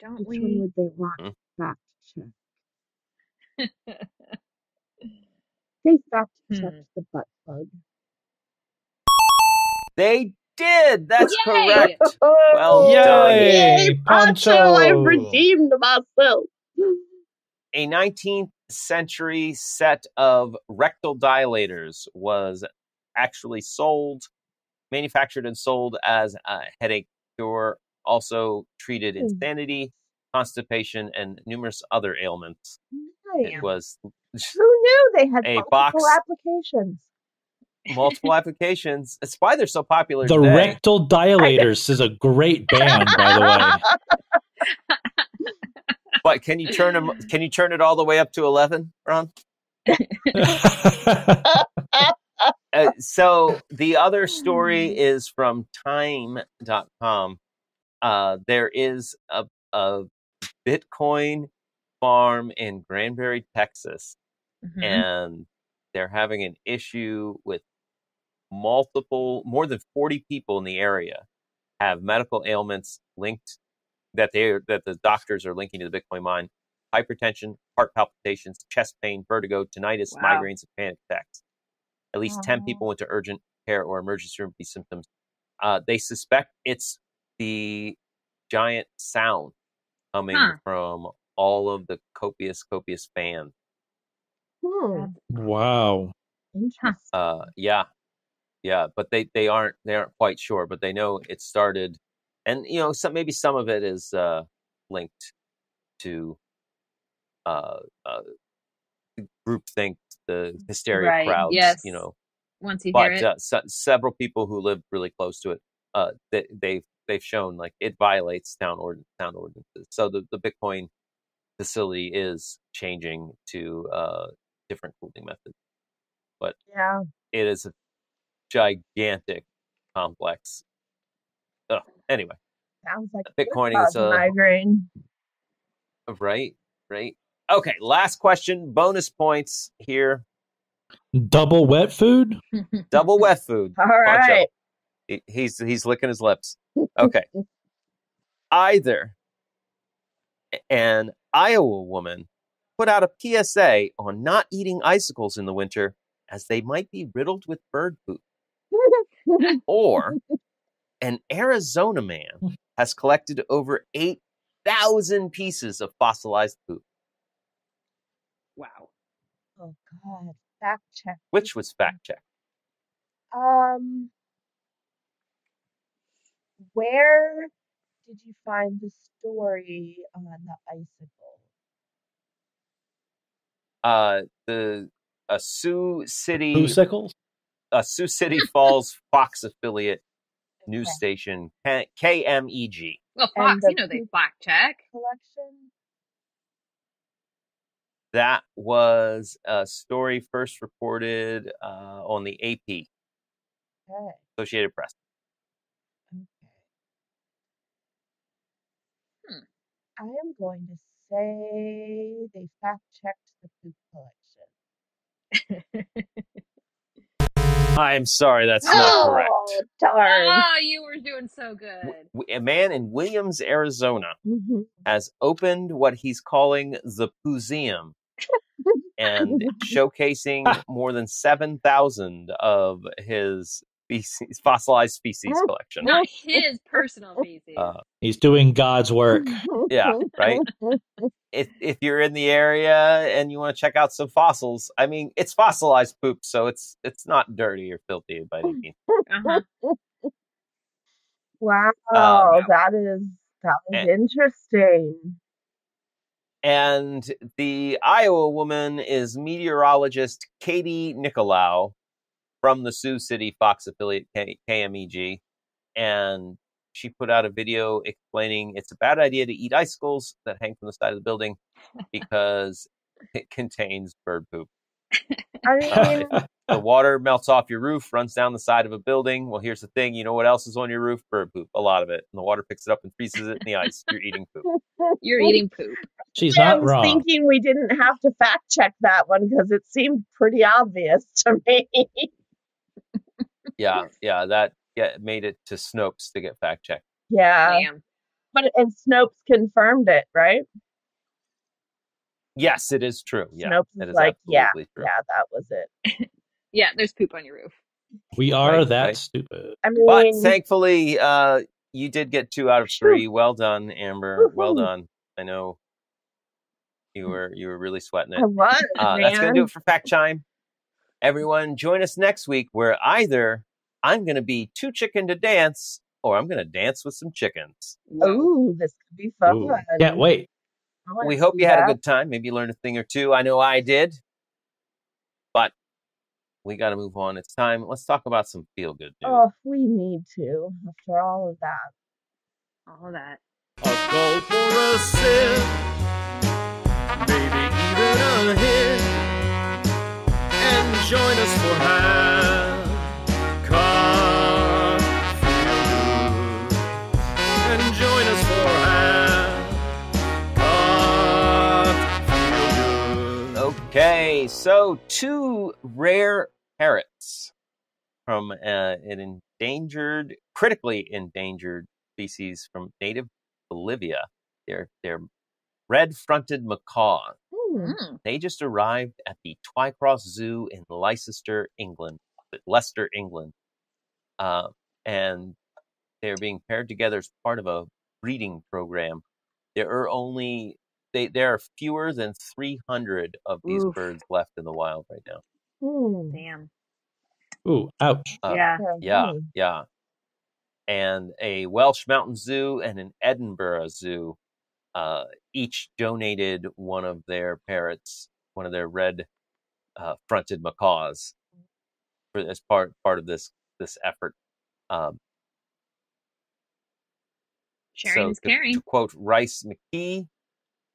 Don't Which one would they want? Mhm. Fact check. They fact checked Hmm. the butt plug. They did. That's Yay! correct. Well done. Yay, Yay, Poncho! I've redeemed myself. A 19th century set of rectal dilators was actually sold, manufactured and sold as a headache cure. Also treated Hmm. insanity, constipation, and numerous other ailments. Nice. It was Who knew they had A multiple box- applications? Multiple applications. It's why they're so popular The today. Rectal Dilators is a great band, by the way. but can you turn them? Can you turn it all the way up to eleven, Ron? Uh, so the other story is from time.com. Uh, there is a, a Bitcoin farm in Granbury, Texas, Mhm. and they're having an issue with multiple, more than 40 people in the area have medical ailments linked that they that the doctors are linking to the Bitcoin mine: hypertension, heart palpitations, chest pain, vertigo, tinnitus, Wow. migraines, and panic attacks. At least 10 people went to urgent care or emergency room with these symptoms. Uh, they suspect it's the giant sound coming Huh. from all of the copious, copious fans. Hmm. wow. Interesting. Uh, yeah, yeah, but they they aren't they aren't quite sure, but they know it started, and you know some maybe some of it is uh, linked to uh, uh, groupthink, the hysteria Right, crowds, yes. you know. Once you hear But it, uh, se- several people who live really close to it, uh, they, they've they've shown like it violates town ord- town ordinances. So the the Bitcoin facility is changing to uh, different cooling methods. But yeah. It is a gigantic complex. Ugh. Anyway, Sounds like Bitcoining Bitcoining is a- migraine. right, right. Okay, last question. Bonus points here. Double wet food? Double wet food. All Poncho. right. He- He's he's licking his lips. Okay. Either an Iowa woman put out a PSA on not eating icicles in the winter as they might be riddled with bird poop, or an Arizona man has collected over 8,000 pieces of fossilized poop. wow. oh God. Fact check. Which was fact checked? Um, where did you find the story on the icicle? Uh, the a Sioux City, Boocycles? A Sioux City Falls Fox affiliate news Okay. station, K- KMEG. Well, Fox, the you know they poop- fact check. Collection? That was a story first reported uh, on the AP, Okay. Associated Press. Okay. Hmm. I am going to say they fact checked the poop collection. I'm sorry, that's not correct. Oh, darn. Oh, you were doing so good. W- A man in Williams, Arizona, Mhm. has opened what he's calling the Museum and showcasing more than 7,000 of his species, fossilized species collection. Not his personal feces. Uh, He's doing God's work. Yeah, right? if, if you're in the area and you want to check out some fossils, I mean, it's fossilized poop, so it's it's not dirty or filthy by any means. uh-huh. Wow, Um, that is that is and- interesting. And the Iowa woman is meteorologist Katie Nicolau from the Sioux City Fox affiliate K- KMEG. And she put out a video explaining it's a bad idea to eat icicles that hang from the side of the building because it contains bird poop. I Uh, mean, if the water melts off your roof, runs down the side of a building. Well, here's the thing you know what else is on your roof? Bird poop, a lot of it. And the water picks it up and freezes it in the ice. You're eating poop. You're eating poop. She's I not was wrong. thinking we didn't have to fact check that one because it seemed pretty obvious to me. Yeah, yeah, that get, made it to Snopes to get fact checked. yeah, Damn. but and Snopes confirmed it, right? Yes, it is true. Yeah, Snopes it is is like, yeah, true. yeah, that was it. Yeah, there's poop on your roof. We are Right, that right. stupid. I mean, But thankfully, uh, you did get two out of Phew. three. Well done, Amber. Well done. I know you were you were really sweating it. I it. was, Uh, man. that's gonna do it for Fact Chime. Everyone, join us next week where either I'm gonna be too chicken to dance, or I'm gonna dance with some chickens. Ooh, this could be fun. Ooh, can't wait. We hope see you had a good time. Maybe you learned a thing or two. I know I did. But we got to move on. It's time. Let's talk about some feel good news. Oh, we need to after all of that. All of that. A gulp or a sip, so two rare parrots from uh, an endangered, critically endangered species from native Bolivia. They're they're red-fronted macaw. Hmm. Mm. They just arrived at the Twycross Zoo in Leicester, England, Leicester, England, uh, and they're being paired together as part of a breeding program. There are only they there are fewer than 300 of these Oof. birds left in the wild right now. Hmm. Damn. Ooh, ouch. Uh, yeah. Yeah, yeah. And a Welsh Mountain Zoo and an Edinburgh Zoo uh, each donated one of their parrots, one of their red uh, fronted macaws, for, as part part of this this effort. Um, Sharing is to, caring. to quote Rice McKee,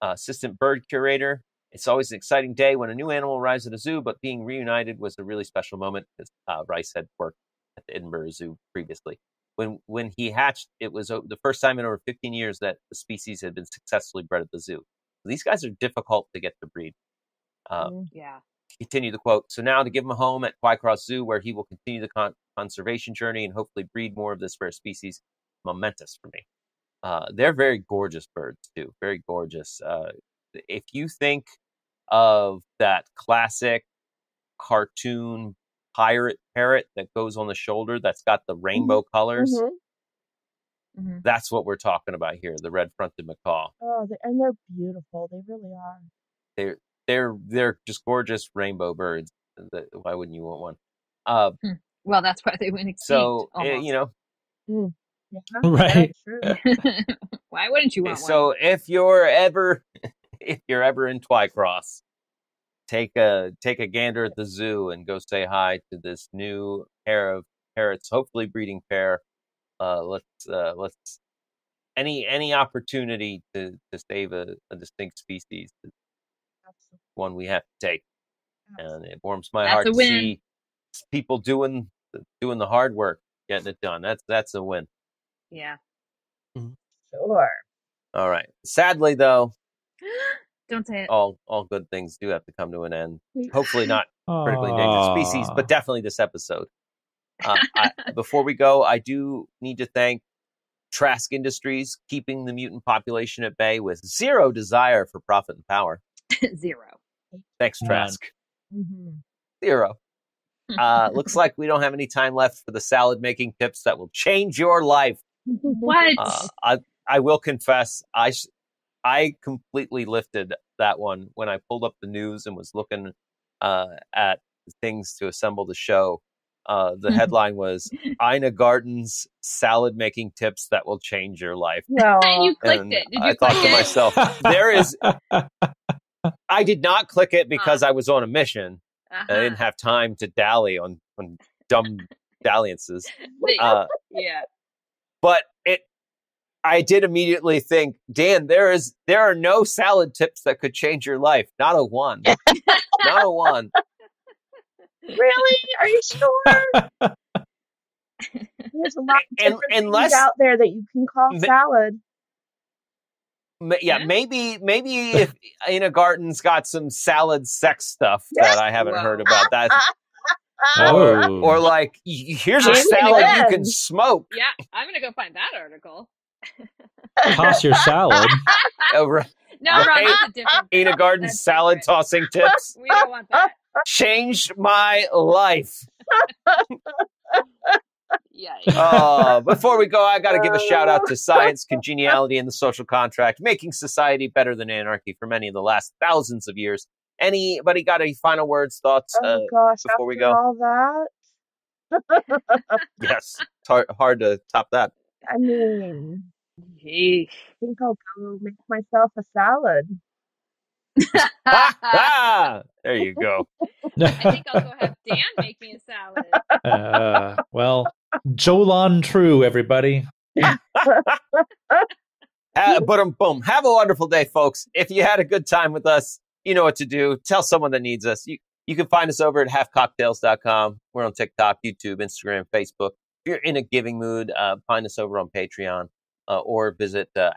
uh, assistant bird curator, it's always an exciting day when a new animal arrives at a zoo, but being reunited was a really special moment because uh, Rice had worked at the Edinburgh Zoo previously. When when he hatched, it was o- the first time in over 15 years that the species had been successfully bred at the zoo. These guys are difficult to get to breed. Uh, Hmm. Yeah. continue the quote. So now to give him a home at Twycross Zoo, where he will continue the con- conservation journey and hopefully breed more of this rare species, momentous for me. Uh, they're very gorgeous birds too, very gorgeous. Uh, if you think of that classic cartoon pirate parrot that goes on the shoulder, that's got the rainbow colors, Mhm. hmm that's what we're talking about here. The red-fronted macaw. Oh, they, and they're beautiful. They really are. they're they're they're just gorgeous rainbow birds. Why wouldn't you want one? Uh, Hmm. Well, that's why they went extinct. So almost. you know, Yeah, Right. true. why wouldn't you want one? so if you're ever if you're ever in Twycross, take a take a gander at the zoo and go say hi to this new pair of parrots, hopefully breeding pair. Uh, let's uh, let's any any opportunity to to save a, a distinct species is Absolutely. one we have to take, and it warms my That's heart to see people doing doing the hard work, getting it done. That's that's a win. Yeah. Sure. All right. Sadly, though, Don't say it. all all good things do have to come to an end. Hopefully, not critically endangered species, but definitely this episode. Uh, I, before we go, I do need to thank Trask Industries keeping the mutant population at bay with zero desire for profit and power. Zero. Thanks, None. Trask. Mhm. Zero. Uh, looks like we don't have any time left for the salad making tips that will change your life. What? Uh, I I will confess, I, I completely lifted that one when I pulled up the news and was looking uh, at things to assemble the show. Uh, the headline was Ina Garten's salad making tips that will change your life. No. you clicked And it. Did you I click thought to it? myself, there is. I did not click it because I was on a mission. Uh-huh. I didn't have time to dally on on dumb dalliances. Wait, Uh, yeah. But it i did immediately think dan there is there are no salad tips that could change your life not a one not a one really? Are you sure? There's a lot of And- different unless- things out there that you can call salad. Ma- yeah, Yeah. maybe maybe if Ina Garten's got some salad sex stuff that I haven't heard about that, Oh. or, or like here's a Maybe salad you can smoke. Yeah, I'm gonna go find that article. Toss your salad. Over No, Ron, Right? that's a different. Ina Garten's That's salad different. tossing tips We don't want that. changed my life. Yikes. Uh, before we go, I got to give a shout out to science, congeniality, and the social contract, making society better than anarchy for many of the last thousands of years. Anybody got any final words, thoughts? Uh, oh gosh, before we after go. all that. yes, it's hard, hard to top that. I mean, Yeesh. I think I'll go make myself a salad. Ah, ah, there you go. I think I'll go have Dan make me a salad. uh, well, Jolan Tru, everybody. Uh, but um, boom. Have a wonderful day, folks. If you had a good time with us, you know what to do. Tell someone that needs us. You, you can find us over at halfcockedtales.com. We're on TikTok, YouTube, Instagram, Facebook. If you're in a giving mood, uh, find us over on Patreon uh, or visit uh,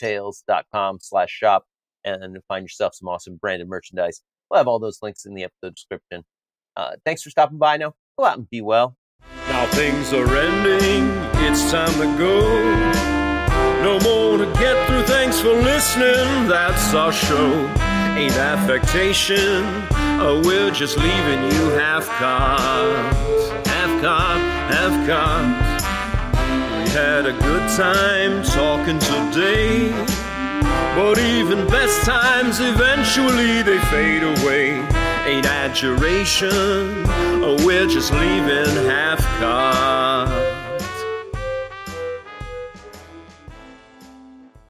halfcockedtales.com slash shop and find yourself some awesome branded merchandise. We'll have all those links in the episode description. Uh, thanks for stopping by now. Go out and be well. Now things are ending, it's time to go. No more to get through, thanks for listening, that's our show. Ain't affectation, oh, we're just leaving you half cocked. Half cocked, half cocked. We had a good time talking today. But even best times eventually they fade away. Ain't adjuration, oh, we're just leaving half cocked.